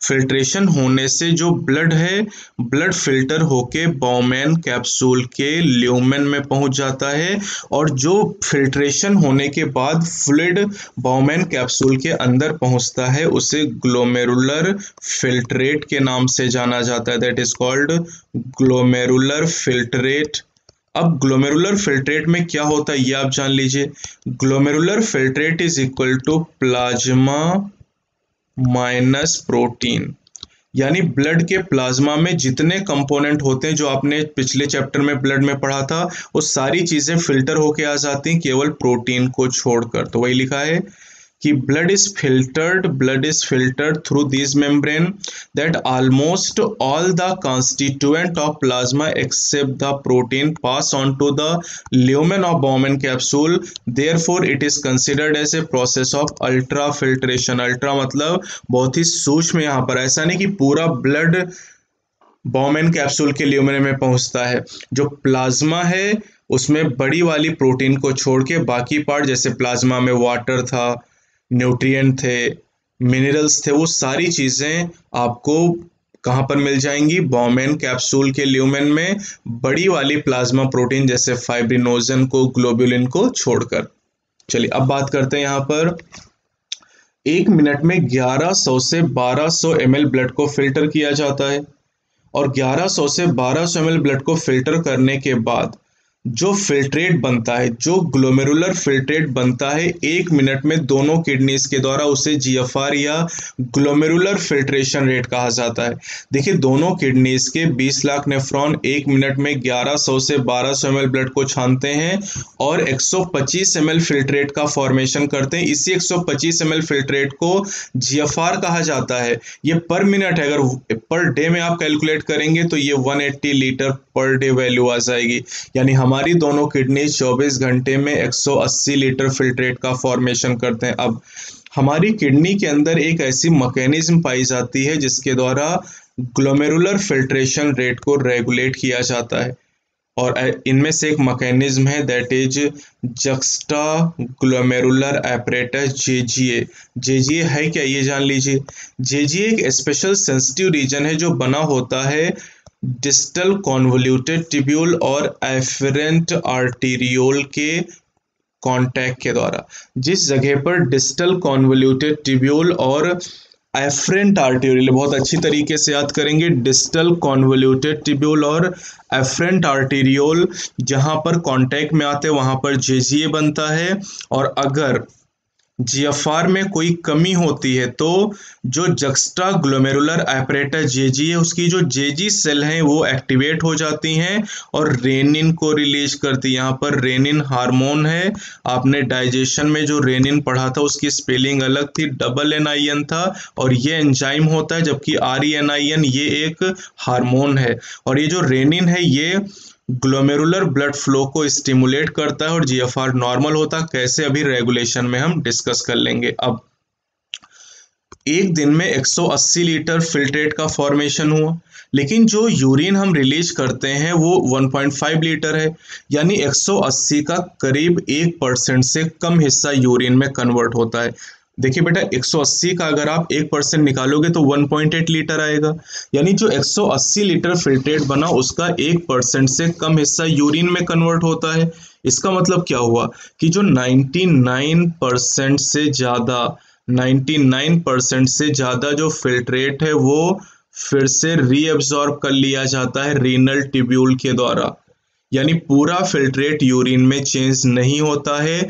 फिल्ट्रेशन होने से जो ब्लड है, ब्लड फ़िल्टर होके बॉमैन कैप्सूल के ल्यूमेन में पहुँच जाता है और जो फिल्ट्रेशन होने के बाद फ्लूड बॉमैन कैप्सूल के अंदर पहुँचता है, उसे ग्लोमेरुलर फिल्ट्रेट के नाम से जाना जाता है। That is called glomerular filtrate अब ग्लोमेरुलर फिल्ट्रेट में क्या होता है, ये आप जान लीजिए। Glomerular filtrate is equal to plasma minus protein, यानी ब्लड के प्लाज्मा में जितने कंपोनेंट होते हैं जो आपने पिछले चैप्टर में ब्लड में पढ़ा था, वो सारी चीज़ें फ़िल्टर होके आ जाती हैं केवल प्रोटीन को छोड़कर। तो वही लिखा है कि blood is filtered blood is filtered through this membrane that almost all the constituent of plasma except the protein pass on to the lumen of Bowman capsule therefore it is considered as a process of ultrafiltration ultra मतलब बहुत ही सूक्ष्म यहाँ पर ऐसा नहीं कि पूरा ब्लड बॉमेन कैप्सूल के ल्यूमेन में पहुँचता है। जो प्लाज्मा है, उसमें बड़ी वाली प्रोटीन को छोड़ के बाकी पार्ट जैसे प्लाज्मा में वाटर था न्यूट्रिएंट थे मिनरल्स थे, वो सारी चीज़ें आपको कहाँ पर मिल जाएँगी? बॉमेन कैप्सूल के ल्यूमेन में बड़ी वाली प्लाज्मा प्रोटीन जैसे फाइब्रिनोजन को ग्लोबुलिन को छोड़कर। चलिए, अब बात करते हैं यहाँ पर। एक मिनट में 1100 से 1200 ml ब्लड को फ़िल्टर किया जाता है और 1100 से 1200 ml ब्लड को फ़िल्टर करने के बाद जो फिल्ट्रेट बनता है, जो ग्लोमेरुलर फिल्ट्रेट बनता है, एक मिनट में दोनों किडनीज के द्वारा उसे जीएफआर या ग्लोमेरुलर फिल्ट्रेशन रेट कहा जाता है। देखिए, दोनों किडनीज के 20 लाख नेफ्रॉन एक मिनट में 1100 से 1200 ml ब्लड को छानते हैं और 125 ml फिल्ट्रेट का फॉर्मेशन करते हैं। इसी 125 ml फिल्ट्रेट को जीएफआर कहा जाता है। ये पर मिनट है, अगर पर डे में आप कैलकुलेट करेंगे तो ये 180 लीटर पर डे वैल्यू आ जाएगी। यानी हम हमारी दोनों किडनी 24 घंटे में 180 लीटर फिल्ट्रेट का फॉर्मेशन करते हैं। अब हमारी किडनी के अंदर एक ऐसी मकैनिज्म पाई जाती है जिसके द्वारा ग्लोमेरुलर फिल्ट्रेशन रेट को रेगुलेट किया जाता है। और इनमें से एक मकैनिज्म है, that is juxtaglomerular apparatus JGA. JGA है क्या? ये जान लीजिए। जेजीए एक स्पेशल सेंसिटिव रीजन है जो बना होता है डिस्टल कॉन्वोल्यूटेड टिब्यूल और एफरेंट आर्टीरियोल के कॉन्टैक्ट के द्वारा। जिस जगह पर डिस्टल कॉन्वोल्यूटेड टिब्यूल और एफरेंट आर्टीरियल बहुत अच्छी तरीके से याद करेंगे डिस्टल कॉन्वोल्यूटेड टिब्यूल और एफरेंट आर्टीरियोल जहाँ पर कांटेक्ट में आते हैं, वहाँ पर जेजीए बनता है और अगर जीएफआर में कोई कमी होती है तो जो जक्स्टा ग्लोमेरुलर एपरेटस जेजी है, उसकी जो जेजी सेल हैं, वो एक्टिवेट हो जाती हैं और रेनिन को रिलीज़ करती है। यहाँ पर रेनिन हार्मोन है। आपने डाइजेशन में जो रेनिन पढ़ा था, उसकी स्पेलिंग अलग थी डबल एन आई एन था और ये एंजाइम होता है, जबकि R E N I N ये एक हार्मोन है। और ये जो रेनिन है, ये ग्लोमेरुलर ब्लड फ्लो को स्टिमुलेट करता है और जीएफआर नॉर्मल होता कैसे? अभी रेगुलेशन में हम डिस्कस कर लेंगे। अब, एक दिन में 180 लीटर फिल्ट्रेट का फॉर्मेशन हुआ। लेकिन जो यूरिन हम रिलीज़ करते हैं, वो 1.5 लीटर है। यानी 180 का करीब एक परसेंट से कम हिस्सा यूरिन में कन्वर्ट होता है। देखिए बेटा 180 का अगर आप एक परसेंट निकालोगे तो 1.8 लीटर आएगा। यानी जो 180 लीटर फिल्ट्रेट बना, उसका एक परसेंट से कम हिस्सा यूरिन में कन्वर्ट होता है। इसका मतलब क्या हुआ कि जो 99 परसेंट से ज़्यादा 99 परसेंट से ज़्यादा जो फिल्ट्रेट है, वो फिर से रीअब्जॉर्ब कर लिया जाता है रीनल टिब्यूल के द्वारा। यानी पूरा फिल्ट्रेट यूरिन में चेंज नहीं होता है।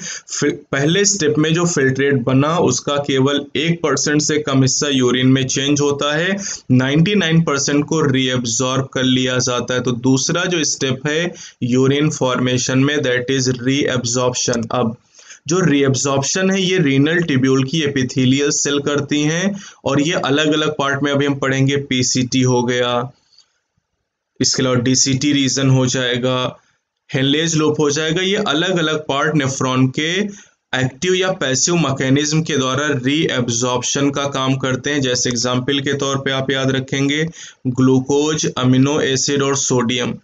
पहले स्टेप में जो फिल्ट्रेट बना, उसका केवल एक परसेंट से कम हिस्सा यूरिन में चेंज होता है। 99 परसेंट को रीअब्जॉर्ब कर लिया जाता है। तो दूसरा जो स्टेप है यूरिन फॉर्मेशन में दैट इज़ रीअब्जॉर्प्शन अब जो रीअब्जॉर्प्शन है, ये रीनल टिब्यूल की एपिथेलियल सेल करती हैं और ये अलग अलग पार्ट में अभी हम पढ़ेंगे पीसीटी हो गया इसके अलावा डीसीटी रीजन हो जाएगा हेनलेज लोप हो जाएगा, ये अलग अलग पार्ट नेफ्रॉन के एक्टिव या पैसिव मैकेनिज्म के द्वारा रीएब्जॉर्प्शन का काम करते हैं। जैसे एग्ज़ाम्पल के तौर पे आप याद रखेंगे ग्लूकोज अमीनो एसिड और सोडियम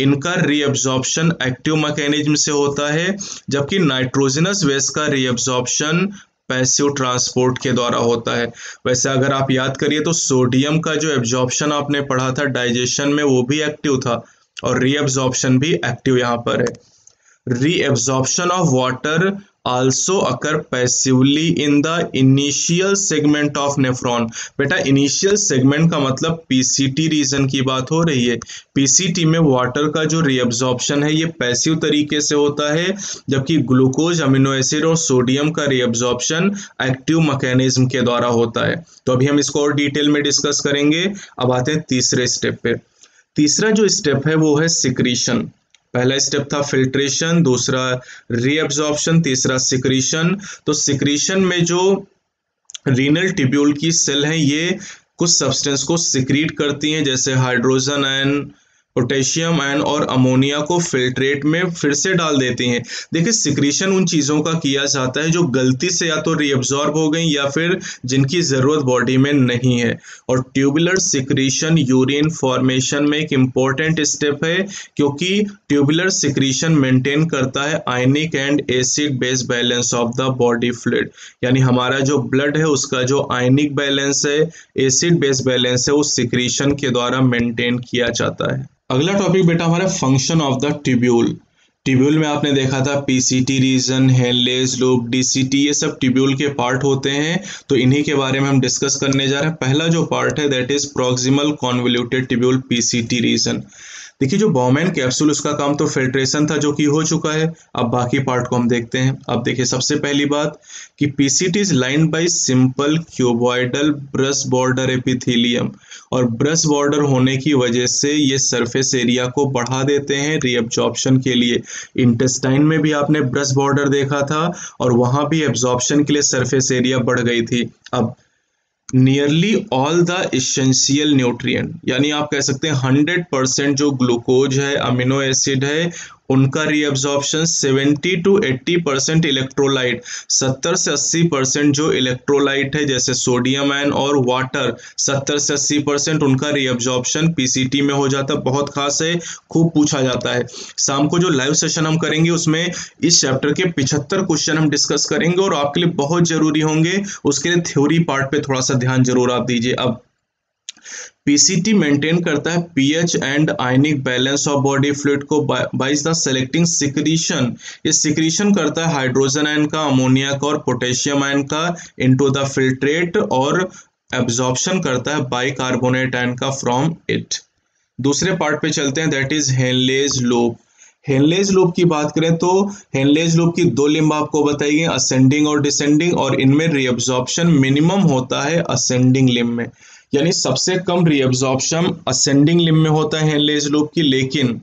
इनका रीअब्जॉर्प्शन एक्टिव मैकेनिज्म से होता है, जबकि नाइट्रोजनस वेस्ट का रीअब्जॉर्प्शन पैसिव ट्रांसपोर्ट के द्वारा होता है। वैसे अगर आप याद करिए तो सोडियम का जो एब्जॉर्प्शन आपने पढ़ा था डाइजेशन में वो भी एक्टिव था और रीअब्जॉर्प्शन भी एक्टिव यहाँ पर है। Reabsorption of water also occur passively in the initial segment of nephron. बेटा इनिशियल सेगमेंट का मतलब पीसीटी रीजन की बात हो रही है। पीसीटी में वाटर का जो रीअब्जॉर्प्शन है, ये पैसिव तरीके से होता है, जबकि ग्लूकोज अमीनो एसिड और सोडियम का रीअब्जॉर्प्शन एक्टिव मैकेनिज्म के द्वारा होता है। तो अभी हम इसको और डिटेल में डिस्कस करेंगे। अब आते हैं तीसरे स्टेप पे। तीसरा जो स्टेप है, वो है सिक्रीशन पहला स्टेप था फिल्ट्रेशन दूसरा रीअब्जॉर्प्शन तीसरा सिक्रीशन तो सिक्रीशन में जो रीनल टिब्यूल की सेल है, ये कुछ सब्सटेंस को सिक्रीट करती हैं, जैसे हाइड्रोजन आयन पोटेशियम आयन और अमोनिया को फिल्ट्रेट में फिर से डाल देते हैं। देखिए, सिक्रीशन उन चीज़ों का किया जाता है जो गलती से या तो रीअब्जॉर्ब हो गई या फिर जिनकी ज़रूरत बॉडी में नहीं है। और ट्यूबुलर सिक्रीशन यूरिन फॉर्मेशन में एक इंपॉर्टेंट स्टेप है, क्योंकि ट्यूबुलर सिक्रीशन मेंटेन करता है ionic and acid base balance of the body fluid यानी हमारा जो ब्लड है, उसका जो आयनिक बैलेंस है एसिड बेस बैलेंस है, उस सिक्रीशन के द्वारा मेंटेन किया जाता है। अगला टॉपिक बेटा हमारा function of the tubule tubule में आपने देखा था PCT region Henle's loop DCT ये सब ट्यूब्यूल के पार्ट होते हैं तो इन्हीं के बारे में हम डिस्कस करने जा रहे हैं। पहला जो पार्ट है that is proximal convoluted tubule PCT region देखिए, जो बॉमैन कैप्सूल उसका काम तो फिल्ट्रेशन था जो कि हो चुका है। अब बाकी पार्ट को हम देखते हैं। अब देखिए, सबसे पहली बात कि PCT is line by simple cuboidal brush border epithelium और ब्रश बॉर्डर होने की वजह से ये सरफेस एरिया को बढ़ा देते हैं रीअब्जॉर्प्शन के लिए। इंटेस्टाइन में भी आपने ब्रश बॉर्डर देखा था और वहाँ भी एब्जॉर्प्शन के लिए सरफेस एरिया बढ़ गई थी। अब nearly all the essential nutrient यानी आप कह सकते हैं हंड्रेड परसेंट जो ग्लूकोज है अमीनो एसिड है उनका रीअब्जॉर्प्शन 70 टू 80 परसेंट इलेक्ट्रोलाइट 70 से 80 परसेंट जो इलेक्ट्रोलाइट है, जैसे सोडियम आयन और वाटर 70 से 80 परसेंट उनका रीअब्जॉर्प्शन पीसीटी में हो जाता है बहुत खास है, खूब पूछा जाता है। शाम को जो लाइव सेशन हम करेंगे, उसमें इस चैप्टर के पिछहत्तर क्वेश्चन हम डिस्कस करेंगे और आपके लिए बहुत ज़रूरी होंगे, उसके लिए थ्योरी पार्ट पे थोड़ा सा ध्यान ज़रूर आप दीजिए। अब पीसीटी मेंटेन करता है pH and ionic balance of body fluid को बाइज द सेलेक्टिंग सिक्रीशन ये सिक्रीशन करता है हाइड्रोजन आयन का अमोनिया का और पोटेशियम आयन का इनटू द फिल्ट्रेट और एब्जॉर्प्शन करता है बाई कार्बोनेट आयन का फ्रॉम इट दूसरे पार्ट पे चलते हैं that is Henle's loop Henle's loop की बात करें तो हेनलेज लूप की दो लिम्ब आपको बताई गई असेंडिंग और डिसेंडिंग और इनमें रीअब्जॉर्प्शन मिनिमम होता है असेंडिंग लिम्ब में। यानी सबसे कम रीअब्जॉर्प्शन असेंडिंग लिम में होता है हेनलेज लूप की, लेकिन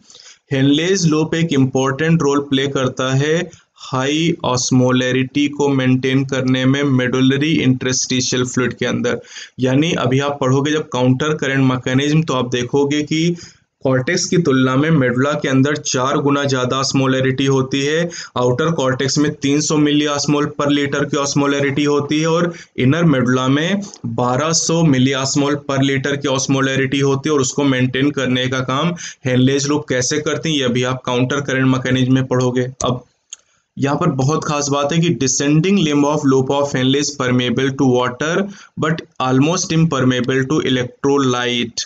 हेनलेज लूप एक इंपॉर्टेंट रोल प्ले करता है हाई ऑस्मोलैरिटी को मेंटेन करने में मेडुलरी इंटरस्टिशियल फ्लूड के अंदर। यानी अभी आप पढ़ोगे जब काउंटर करेंट मैकेनिज्म तो आप देखोगे कि कॉर्टेक्स की तुलना में मेडुला के अंदर चार गुना ज़्यादा ऑस्मोलरिटी होती है। आउटर कॉर्टेक्स में 300 मिली ऑस्मोल पर लीटर की ऑस्मोलरिटी होती है और इनर मेडुला में 1200 मिली ऑस्मोल पर लीटर की ऑस्मोलरिटी होती है और उसको मेंटेन करने का काम हेनलेज लोग कैसे करते हैं, यह भी आप काउंटर करेंट मैकेनिज्म में पढ़ोगे। अब यहाँ पर बहुत खास बात है कि descending limb of loop of Henle's permeable to water, but almost impermeable to electrolyte.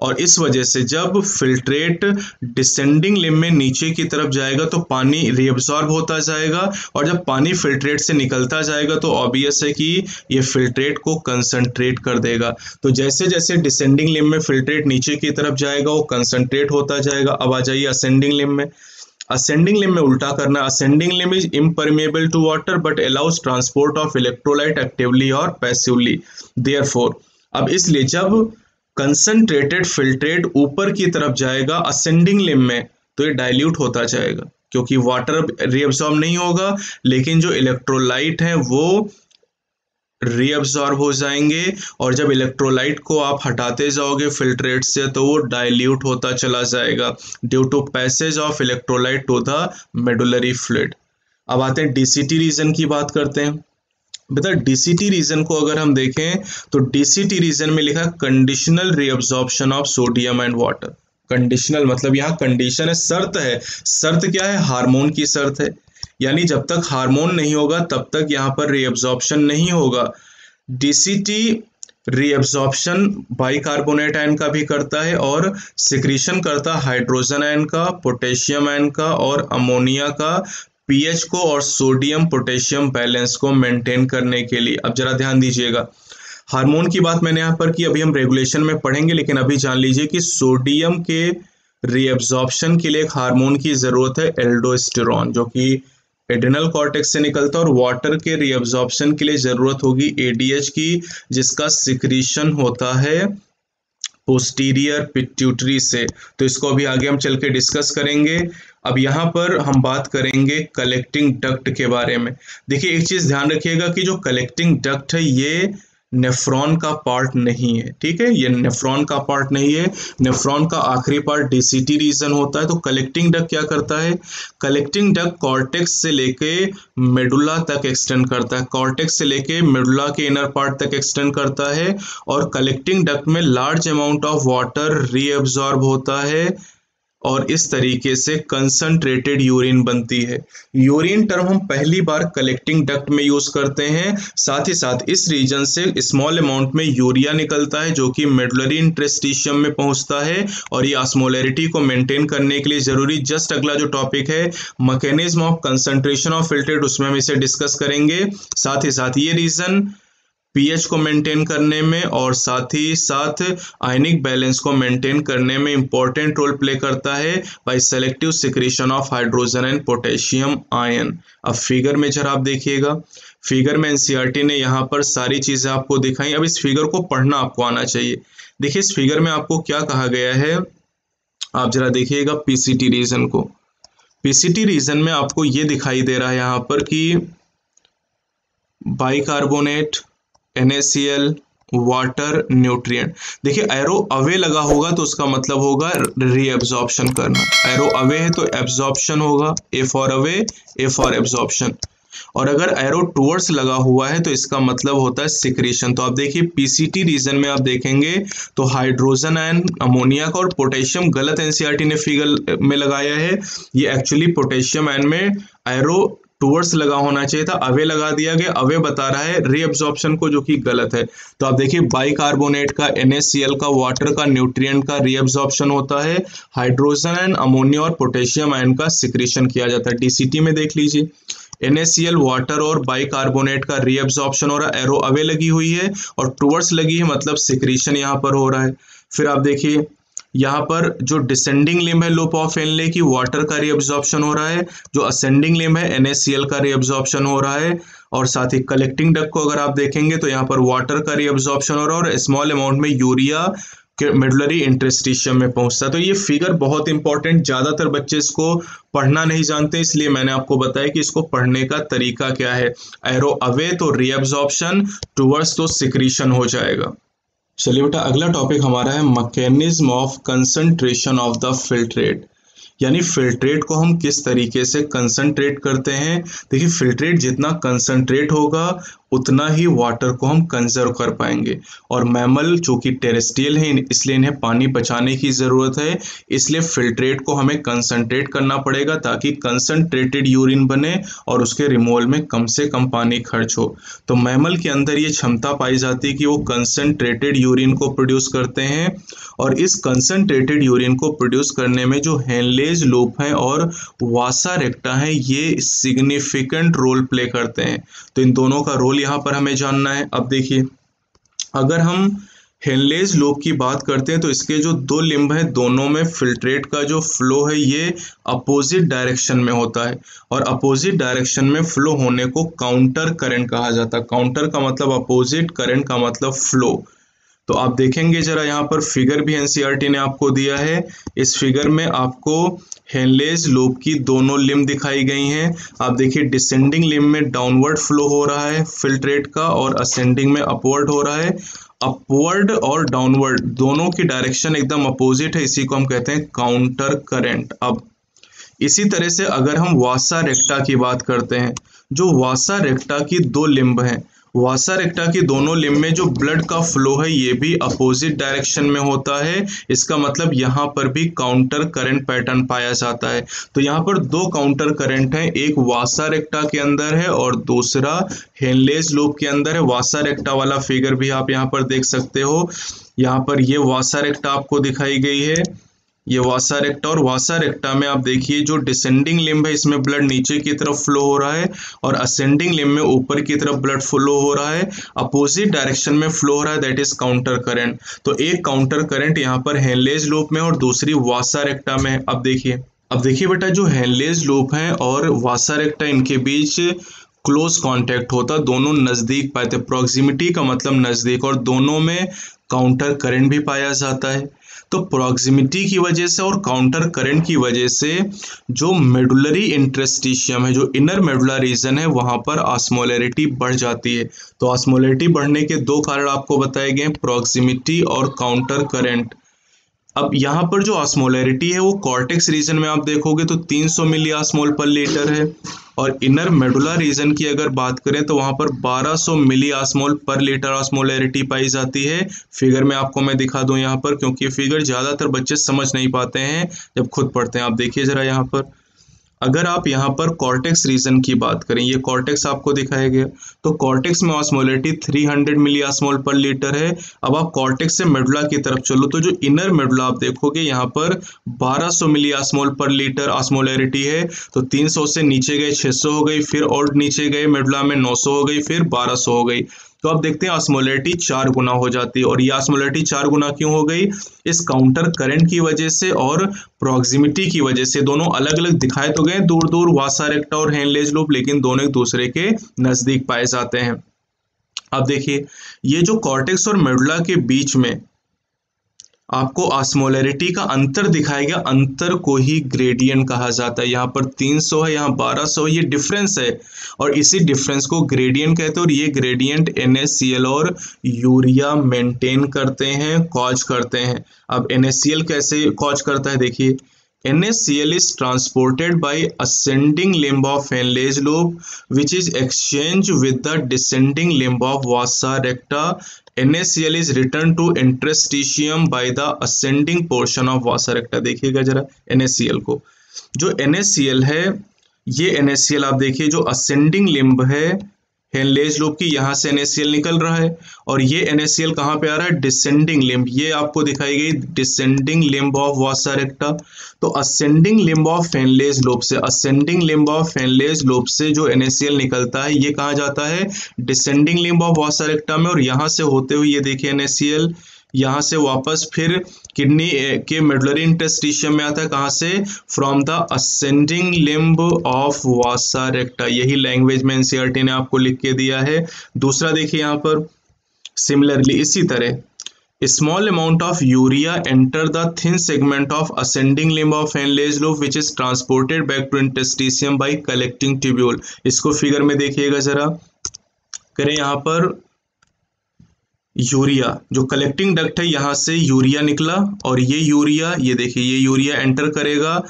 और इस वजह से जब फिल्ट्रेट डिसेंडिंग लिम में नीचे की तरफ़ जाएगा तो पानी रीअब्सॉर्ब होता जाएगा और जब पानी फिल्ट्रेट से निकलता जाएगा तो ऑब्वियस है कि ये फिल्ट्रेट को कंसंट्रेट कर देगा। तो जैसे जैसे डिसेंडिंग लिम में फिल्ट्रेट नीचे की तरफ़ जाएगा, वो कंसंट्रेट होता जाएगा। अब आ जाइए असेंडिंग लिम में। असेंडिंग लिम में उल्टा करना। Ascending limb is impermeable to water but allows transport of electrolyte actively और पैसिवली देयर अब इसलिए जब कंसंट्रेटेड फिल्ट्रेट ऊपर की तरफ़ जाएगा असेंडिंग लिम में तो ये डाइल्यूट होता जाएगा, क्योंकि वाटर रीअब्सॉर्ब नहीं होगा, लेकिन जो इलेक्ट्रोलाइट है, वो रीअब्सॉर्ब हो जाएँगे, और जब इलेक्ट्रोलाइट को आप हटाते जाओगे फिल्ट्रेट से तो वो डाइल्यूट होता चला जाएगा due to passage of electrolyte to the medullary fluid अब आते हैं डीसीटी रीजन की बात करते हैं। बेटा डीसीटी रीजन को अगर हम देखें तो डीसीटी रीजन में लिखा conditional reabsorption of sodium and water conditional मतलब यहाँ कंडीशन है, शर्त है। शर्त क्या है? हार्मोन की शर्त है। यानी जब तक हार्मोन नहीं होगा, तब तक यहाँ पर रीअब्जॉर्प्शन नहीं होगा। डीसीटी रीअब्जॉर्प्शन बाइकार्बोनेट आयन का भी करता है और सिक्रीशन करता हाइड्रोजन आयन का पोटेशियम आयन का और अमोनिया का। पीएच को और सोडियम पोटेशियम बैलेंस को मेंटेन करने के लिए। अब जरा ध्यान दीजिएगा। हार्मोन की बात मैंने यहाँ पर की, अभी हम रेगुलेशन में पढ़ेंगे, लेकिन अभी जान लीजिए कि सोडियम के रीअब्जॉर्प्शन के लिए एक हार्मोन की ज़रूरत है, एल्डोस्टेरॉन, जो कि एडिनल कॉर्टेक्स से निकलता है, और वाटर के रीअब्जॉर्प्शन के लिए ज़रूरत होगी एडीएच की, जिसका सिक्रीशन होता है पोस्टीरियर पिट्यूटरी से। तो इसको अभी आगे हम चल के डिस्कस करेंगे। अब यहाँ पर हम बात करेंगे कलेक्टिंग डक्ट के बारे में। देखिए एक चीज़ ध्यान रखिएगा कि जो कलेक्टिंग डक्ट है, ये नेफ्रॉन का पार्ट नहीं है, ठीक है? ये नेफ्रॉन का पार्ट नहीं है। नेफ्रॉन का आखिरी पार्ट डीसीटी रीजन होता है तो कलेक्टिंग डक क्या करता है? कलेक्टिंग डक कॉर्टेक्स से लेके मेडुला तक एक्सटेंड करता है। कॉर्टेक्स से लेके मेडुला के इनर पार्ट तक एक्सटेंड करता है और कलेक्टिंग डक में large amount of water reabsorb होता है। और इस तरीके से कंसंट्रेटेड यूरिन बनती है। यूरिन टर्म हम पहली बार कलेक्टिंग डक्ट में यूज़ करते हैं। साथ ही साथ इस रीजन से स्मॉल अमाउंट में यूरिया निकलता है, जो कि मेडलरी इंट्रेस्टिशियम में पहुँचता है और ये ऑस्मोलरिटी को मेंटेन करने के लिए ज़रूरी। जस्ट अगला जो टॉपिक है mechanism of concentration of filtrate उसमें हम इसे डिस्कस करेंगे। साथ ही साथ ये रीजन पीएच को मेंटेन करने में और साथ ही साथ आयनिक बैलेंस को मेंटेन करने में इंपॉर्टेंट रोल प्ले करता है by selective secretion of hydrogen and potassium ion अब फिगर में जरा आप देखिएगा। फिगर में एनसीईआरटी ने यहाँ पर सारी चीज़ें आपको दिखाई। अब इस फिगर को पढ़ना आपको आना चाहिए। देखिए, इस फिगर में आपको क्या कहा गया है? आप जरा देखिएगा पीसीटी रीजन को। पीसीटी रीजन में आपको ये दिखाई दे रहा है यहाँ पर कि बाइकार्बोनेट NaCl वाटर न्यूट्रिएंट देखिए एरो अवे लगा होगा तो उसका मतलब होगा रीएब्जॉर्प्शन करना। एरो अवे है तो एब्जॉर्प्शन होगा A for away A for absorption और अगर एरो टूवर्ड्स लगा हुआ है तो इसका मतलब होता है सिक्रेशन तो आप देखिए पीसीटी रीजन में आप देखेंगे तो हाइड्रोजन आयन अमोनिया का और पोटेशियम गलत एनसीईआरटी ने फिगर में लगाया है। ये एक्चुअली पोटेशियम आयन में एरो टूवर्ड्स लगा होना चाहिए था, अवे लगा दिया गया, अवे बता रहा है रीअब्जॉर्प्शन को जो कि गलत है। तो आप देखिए बाइकार्बोनेट का NaCl का वाटर का न्यूट्रिएंट का रीअब्जॉर्प्शन होता है हाइड्रोजन एंड अमोनिया और पोटेशियम आयन का सिक्रेशन किया जाता है। डीसीटी में देख लीजिए। NaCl वाटर और बाइकार्बोनेट का रीअब्जॉर्प्शन हो रहा है एरो अवे लगी हुई है, और टूवर्ड्स लगी है मतलब सिक्रीशन यहाँ पर हो रहा है। फिर आप देखिए यहाँ पर जो डिसेंडिंग लिम है लूप ऑफ़ एनले की वाटर का रीअब्जॉर्प्शन हो रहा है, जो असेंडिंग लिम है एनएससीएल का रीअब्जॉर्प्शन हो रहा है, और साथ ही कलेक्टिंग डक को अगर आप देखेंगे तो यहाँ पर वाटर का रीअब्जॉर्प्शन हो रहा है, और स्मॉल अमाउंट में यूरिया के मेडलरी इंट्रेस्टिशियम में पहुँचता है। तो ये फिगर बहुत इंपॉर्टेंट ज़्यादातर बच्चे इसको पढ़ना नहीं जानते, इसलिए मैंने आपको बताया कि इसको पढ़ने का तरीका क्या है। एरो अवे तो रीअब्जॉर्प्शन टूवर्ड्स तो सिक्रीशन हो जाएगा। चलिए बेटा अगला टॉपिक हमारा है mechanism of concentration of the filtrate यानी फिल्ट्रेट को हम किस तरीके से कंसंट्रेट करते हैं? देखिए फिल्ट्रेट जितना कंसंट्रेट होगा, उतना ही वाटर को हम कंजर्व कर पाएँगे। और मैमल जो कि टेरेस्ट्रियल है इसलिए इन्हें पानी बचाने की ज़रूरत है। इसलिए फिल्ट्रेट को हमें कंसंट्रेट करना पड़ेगा, ताकि कंसंट्रेटेड यूरिन बने और उसके रिमूवल में कम से कम पानी खर्च हो। तो मैमल के अंदर ये क्षमता पाई जाती है कि वो कंसनट्रेटेड यूरिन को प्रोड्यूस करते हैं। और इस कंसनट्रेटेड यूरिन को प्रोड्यूस करने में जो हेनलेज लूप हैं और वासा रेक्टा है, ये सिग्निफिकेंट रोल प्ले करते हैं। तो इन दोनों का रोल यहाँ पर हमें जानना है। अब देखिए, अगर हम हेनलेज लोब की बात करते हैं तो इसके जो दो लिम्ब हैं, दोनों में फिल्ट्रेट का जो फ्लो है, ये अपोजिट डायरेक्शन में होता है। और अपोजिट डायरेक्शन में फ्लो होने को काउंटर करंट कहा जाता है। काउंटर का मतलब अपोजिट करंट का मतलब फ्लो तो आप देखेंगे जरा यहाँ पर फिगर भी एनसीईआरटी ने आपको दिया है। इस फिगर में आपको हेनलेज लोब की दोनों लिम दिखाई गई हैं। आप देखिए डिसेंडिंग लिम में डाउनवर्ड फ्लो हो रहा है फिल्ट्रेट का और असेंडिंग में अपवर्ड हो रहा है। अपवर्ड और डाउनवर्ड दोनों की डायरेक्शन एकदम अपोजिट है, इसी को हम कहते हैं काउंटर करेंट अब इसी तरह से अगर हम वासा रेक्टा की बात करते हैं, जो वासा रेक्टा की दो लिम्ब हैं वासा रेक्टा की दोनों लिम में जो ब्लड का फ्लो है, ये भी अपोजिट डायरेक्शन में होता है। इसका मतलब यहाँ पर भी काउंटर करंट पैटर्न पाया जाता है। तो यहाँ पर दो काउंटर करंट हैं, एक वासा रेक्टा के अंदर है और दूसरा हेनलेज लूप के अंदर है। वासा रेक्टा वाला फिगर भी आप यहाँ पर देख सकते हो। यहाँ पर ये वासा रेक्टा आपको दिखाई गई है। ये वासा रेक्टा और वासा रेक्टा में आप देखिए, जो डिसेंडिंग लिम्ब है, इसमें ब्लड नीचे की तरफ़ फ्लो हो रहा है और असेंडिंग लिम्ब में ऊपर की तरफ़ ब्लड फ्लो हो रहा है। अपोजिट डायरेक्शन में फ्लो हो रहा है दैट इज़ काउंटर करंट तो एक काउंटर करंट यहाँ पर हेनलेज लूप में और दूसरी वासा रेक्टा में अब देखिए अब देखिए बेटा, जो हेनलेज लूप है और वासा रेक्टा इनके बीच क्लोज कांटेक्ट होता, दोनों नज़दीक पाए थे। प्रॉक्सिमिटी का मतलब नज़दीक और दोनों में काउंटर करंट भी पाया जाता है। तो प्रॉक्सिमिटी की वजह से और काउंटर करंट की वजह से जो मेडुलरी इंटरेस्टिशियम है, जो इनर मेडुलर रीजन है, वहाँ पर ऑस्मोलरिटी बढ़ जाती है। तो ऑस्मोलरिटी बढ़ने के दो कारण आपको बताए गए प्रॉक्सिमिटी और काउंटर करंट अब यहाँ पर जो ऑस्मोलरिटी है, वो कॉर्टेक्स रीजन में आप देखोगे तो 300 मिली ऑस्मोल पर लीटर है। और इनर मेडुला रीजन की अगर बात करें तो वहाँ पर 1200 milli osmole per litre osmolarity पाई जाती है। फिगर में आपको मैं दिखा दूँ यहाँ पर, क्योंकि फिगर ज़्यादातर बच्चे समझ नहीं पाते हैं, जब खुद पढ़ते हैं। आप देखिए ज़रा यहाँ पर। अगर आप यहाँ पर कॉर्टेक्स रीजन की बात करें, ये कॉर्टेक्स आपको दिखाया गया। तो कॉर्टेक्स में osmolality 300 milli osmole per litre है। अब आप कॉर्टेक्स से मेडुला की तरफ़ चलो तो जो इनर मेडुला आप देखोगे, यहाँ पर 1200 milli osmole per litre osmolarity है। तो 300 से नीचे गए 600 हो गई, फिर और नीचे गए मेडुला में 900 हो गई, फिर 1200 हो गई। तो आप देखते हैं ऑस्मोलिटी चार गुना हो जाती है। और ये ऑस्मोलिटी चार गुना क्यों हो गई? इस काउंटर करंट की वजह से और प्रॉक्सिमिटी की वजह से। दोनों अलग अलग दिखाए तो गए दूर दूर वासा रेक्टा और हैंडलेज लूप लेकिन दोनों एक दूसरे के नज़दीक पाए जाते हैं। अब देखिए, ये जो कॉर्टेक्स और मेडुला के बीच में आपको ऑस्मोलरिटी का अंतर दिखाएगा अंतर को ही ग्रेडियंट कहा जाता है। यहाँ पर 300 है, यहाँ 1200 ये डिफरेंस है। और इसी डिफरेंस को ग्रेडियंट कहते हैं और ये ग्रेडियंट एन और यूरिया मेंटेन करते हैं कॉज करते हैं। अब एनएससीएल कैसे कॉज करता है? देखिए NaCl is transported by ascending limb of Henle's loop which is exchanged with the descending limb of vasa recta. NaCl is returned to interstitium by the ascending portion of vasa recta. देखिएगा जरा NaCl को जो NaCl है ये NaCl आप देखिए जो ascending limb है हेनलेज लूप की यहाँ से एन निकल रहा है और ये एन एस कहाँ पे आ रहा है? डिसेंडिंग लिम्ब ये आपको दिखाई गई डिसेंडिंग लिम्ब ऑफ़ वासारेक्टा तो ascending limb of Henle's loop से ascending limb of Henle's loop से जो एन निकलता है, ये कहाँ जाता है? डिसेंडिंग लिम्ब ऑफ़ वासारेक्टा में और यहाँ से होते हुए ये देखिए एन यहाँ से वापस फिर किडनी के मेडुलरी इंटेस्टिशियम में आता है, कहाँ से? From the ascending limb of vasa recta यही लैंग्वेज में एनसीआरटी ने आपको लिख के दिया है। दूसरा देखिए यहाँ पर सिमिलरली इसी तरह। Small amount of urea enter the thin segment of ascending limb of Henle's loop which is transported back to interstitium by collecting tubule इसको फिगर में देखिएगा जरा। करें यहाँ पर यूरिया, जो कलेक्टिंग डक्ट है, यहाँ से यूरिया निकला और ये यूरिया, ये देखिए, ये यूरिया एंटर करेगा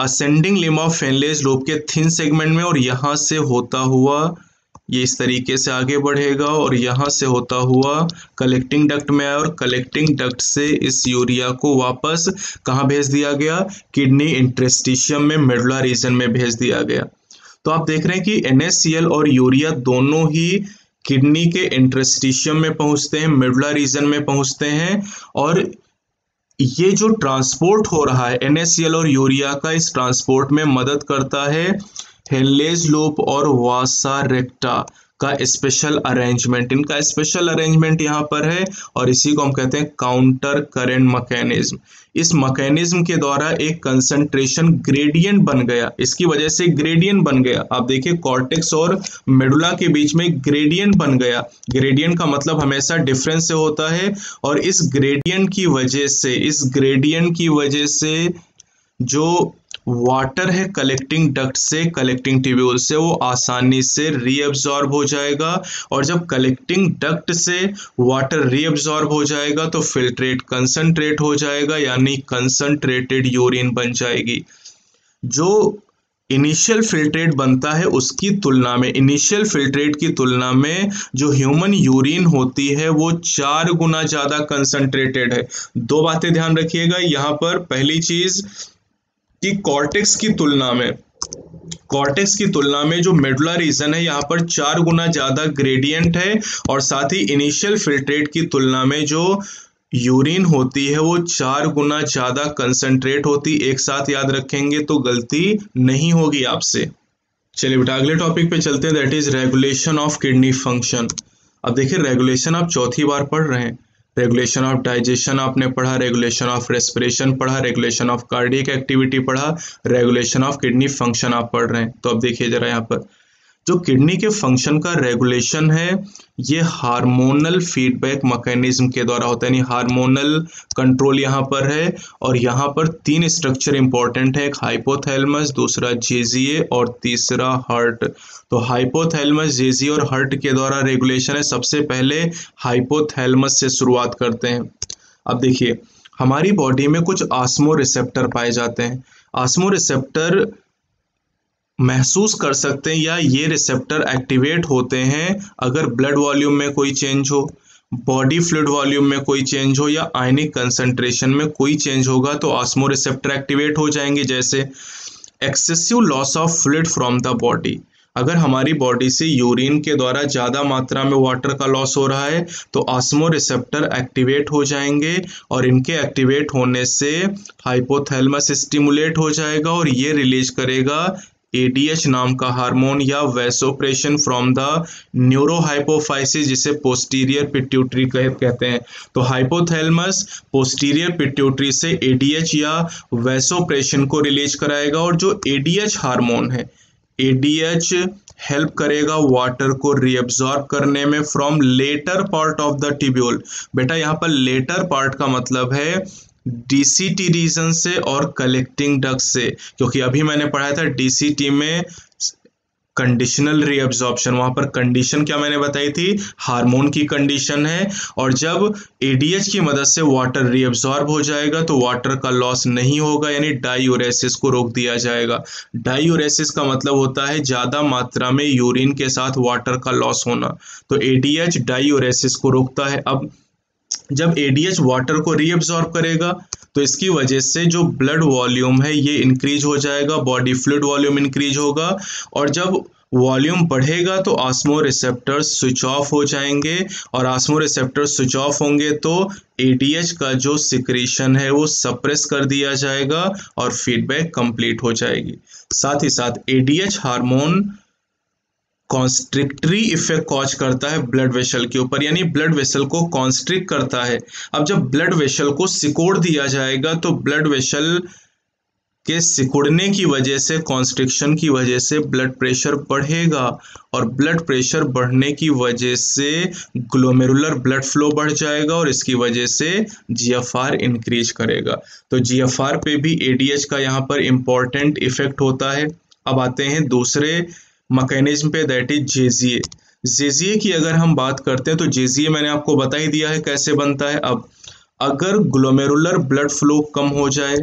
ascending limb of Henle's loop के थिन सेगमेंट में और यहाँ से होता हुआ ये इस तरीके से आगे बढ़ेगा और यहाँ से होता हुआ कलेक्टिंग डक्ट में आया और कलेक्टिंग डक्ट से इस यूरिया को वापस कहाँ भेज दिया गया? किडनी इंट्रेस्टिशियम में मेडुला रीजन में भेज दिया गया। तो आप देख रहे हैं कि एन और यूरिया दोनों ही किडनी के इंटरस्टिशियम में पहुँचते हैं मिडला रीजन में पहुँचते हैं और ये जो ट्रांसपोर्ट हो रहा है एनएसएल और यूरिया का इस ट्रांसपोर्ट में मदद करता है हेलेज लूप और वासा रेक्टा का स्पेशल अरेंजमेंट इनका स्पेशल अरेंजमेंट यहाँ पर है और इसी को हम कहते हैं काउंटर करेंट मकैनिज्म इस मैकेनिज्म के द्वारा एक कंसंट्रेशन ग्रेडियंट बन गया। इसकी वजह से ग्रेडियंट बन गया। आप देखिए कॉर्टेक्स और मेडुला के बीच में ग्रेडियंट बन गया। ग्रेडियंट का मतलब हमेशा डिफरेंस से होता है और इस ग्रेडियंट की वजह से, इस ग्रेडियंट की वजह से जो वाटर है कलेक्टिंग डक्ट से कलेक्टिंग ट्यूब्यूल से, वो आसानी से रीअब्जॉर्ब हो जाएगा। और जब कलेक्टिंग डक्ट से वाटर रीअब्जॉर्ब हो जाएगा तो फिल्ट्रेट कंसनट्रेट हो जाएगा, यानी कंसनट्रेटेड यूरिन बन जाएगी। जो इनिशियल फिल्ट्रेट बनता है, उसकी तुलना में इनिशियल फिल्ट्रेट की तुलना में जो ह्यूमन यूरिन होती है, वो चार गुना ज़्यादा कंसनट्रेटेड है। दो बातें ध्यान रखिएगा, यहाँ पर पहली चीज़ कि कॉर्टेक्स की तुलना में कॉर्टेक्स की तुलना में जो मेडुला रीजन है, यहाँ पर चार गुना ज़्यादा ग्रेडियंट है और साथ ही इनिशियल फिल्ट्रेट की तुलना में जो यूरिन होती है, वो चार गुना ज़्यादा कंसंट्रेट होती। एक साथ याद रखेंगे तो गलती नहीं होगी आपसे। चलिए बेटा, अगले टॉपिक पे चलते हैं that is regulation of kidney function अब देखिए रेगुलेशन आप चौथी बार पढ़ रहे हैं। रेगुलेशन ऑफ़ डाइजेशन आपने पढ़ा रेगुलेशन ऑफ़ रेस्पिरेशन पढ़ा रेगुलेशन ऑफ़ कार्डियक एक्टिविटी पढ़ा रेगुलेशन ऑफ़ किडनी फ़ंक्शन आप पढ़ रहे हैं। तो अब देखिए जरा यहाँ पर। जो किडनी के फ़ंक्शन का रेगुलेशन है, ये हार्मोनल फीडबैक मैकेनिज्म के द्वारा होता है, यानी हार्मोनल कंट्रोल यहाँ पर है, और यहाँ पर तीन स्ट्रक्चर इंपॉर्टेंट है, एक हाइपोथैलमस दूसरा जेजीए और तीसरा हार्ट तो हाइपोथैलमस जेजी और हार्ट के द्वारा रेगुलेशन है, सबसे पहले हाइपोथैलमस से शुरुआत करते हैं। अब देखिए, हमारी बॉडी में कुछ आसमो रिसेप्टर पाए जाते हैं। आसमो रिसेप्टर महसूस कर सकते हैं या ये रिसेप्टर एक्टिवेट होते हैं अगर ब्लड वॉल्यूम में कोई चेंज हो बॉडी फ्लूड वॉल्यूम में कोई चेंज हो या आयनिक कंसंट्रेशन में कोई चेंज होगा तो ऑस्मो रिसेप्टर एक्टिवेट हो जाएँगे जैसे excessive loss of fluid from the body अगर हमारी बॉडी से यूरिन के द्वारा ज़्यादा मात्रा में वाटर का लॉस हो रहा है तो ऑस्मो रिसेप्टर एक्टिवेट हो जाएँगे और इनके एक्टिवेट होने से हाइपोथैलमस स्टिमुलेट हो जाएगा और ये रिलीज़ करेगा एडीएच नाम का हार्मोन या वैसोप्रेशन फ्रॉम द न्यूरोहाइपोफाइसिस जिसे पोस्टीरियर पिट्यूटरी कहते हैं। तो हाइपोथैलमस पोस्टीरियर पिट्यूटरी से एडीएच या वैसोप्रेशन को रिलीज़ कराएगा और जो एडीएच हार्मोन है एडीएच हेल्प करेगा वाटर को रीअब्जॉर्ब करने में from later part of the tubule बेटा, यहाँ पर लेटर पार्ट का मतलब है डीसीटी रीजन से और कलेक्टिंग डक से, क्योंकि अभी मैंने पढ़ाया था डीसीटी में कंडीशनल रीअब्जॉर्प्शन वहाँ पर कंडीशन क्या मैंने बताई थी? हार्मोन की कंडीशन है, और जब एडीएच की मदद से वाटर रीअब्जॉर्ब हो जाएगा तो वाटर का लॉस नहीं होगा, यानी डायूरेसिस को रोक दिया जाएगा। डायूरेसिस का मतलब होता है ज़्यादा मात्रा में यूरिन के साथ वाटर का लॉस होना। तो एडीएच डायूरेसिस को रोकता है। अब जब एडीएच वाटर को रीअब्जॉर्ब करेगा तो इसकी वजह से जो ब्लड वॉल्यूम है, ये इंक्रीज हो जाएगा बॉडी फ्लूड वॉल्यूम इंक्रीज होगा, और जब वॉल्यूम बढ़ेगा तो आसमो रिसेप्टर स्विच ऑफ़ हो जाएँगे, और आसमो रिसेप्टर स्विच ऑफ़ होंगे तो एडीएच का जो सिक्रीशन है, वो सप्रेस कर दिया जाएगा, और फीडबैक कंप्लीट हो जाएगी। साथ ही साथ ADH hormone constrictory effect cause करता है ब्लड वेसल के ऊपर, यानी ब्लड वेसल को कॉन्स्ट्रिक्ट करता है। अब जब ब्लड वेसल को सिकोड़ दिया जाएगा तो ब्लड वेसल के सिकुड़ने की वजह से कॉन्स्ट्रिक्शन की वजह से ब्लड प्रेशर बढ़ेगा और ब्लड प्रेशर बढ़ने की वजह से ग्लोमेरुलर ब्लड फ्लो बढ़ जाएगा और इसकी वजह से जीएफआर इंक्रीज करेगा। तो जीएफआर पे भी एडीएच का यहाँ पर इंपॉर्टेंट इफ़ेक्ट होता है। अब आते हैं दूसरे मकैनिज्म पे दैट इज़ जेजीए जेजीए की अगर हम बात करते हैं तो जेजीए मैंने आपको बता ही दिया है कैसे बनता है। अब, अगर ग्लोमेरुलर ब्लड फ्लो कम हो जाए,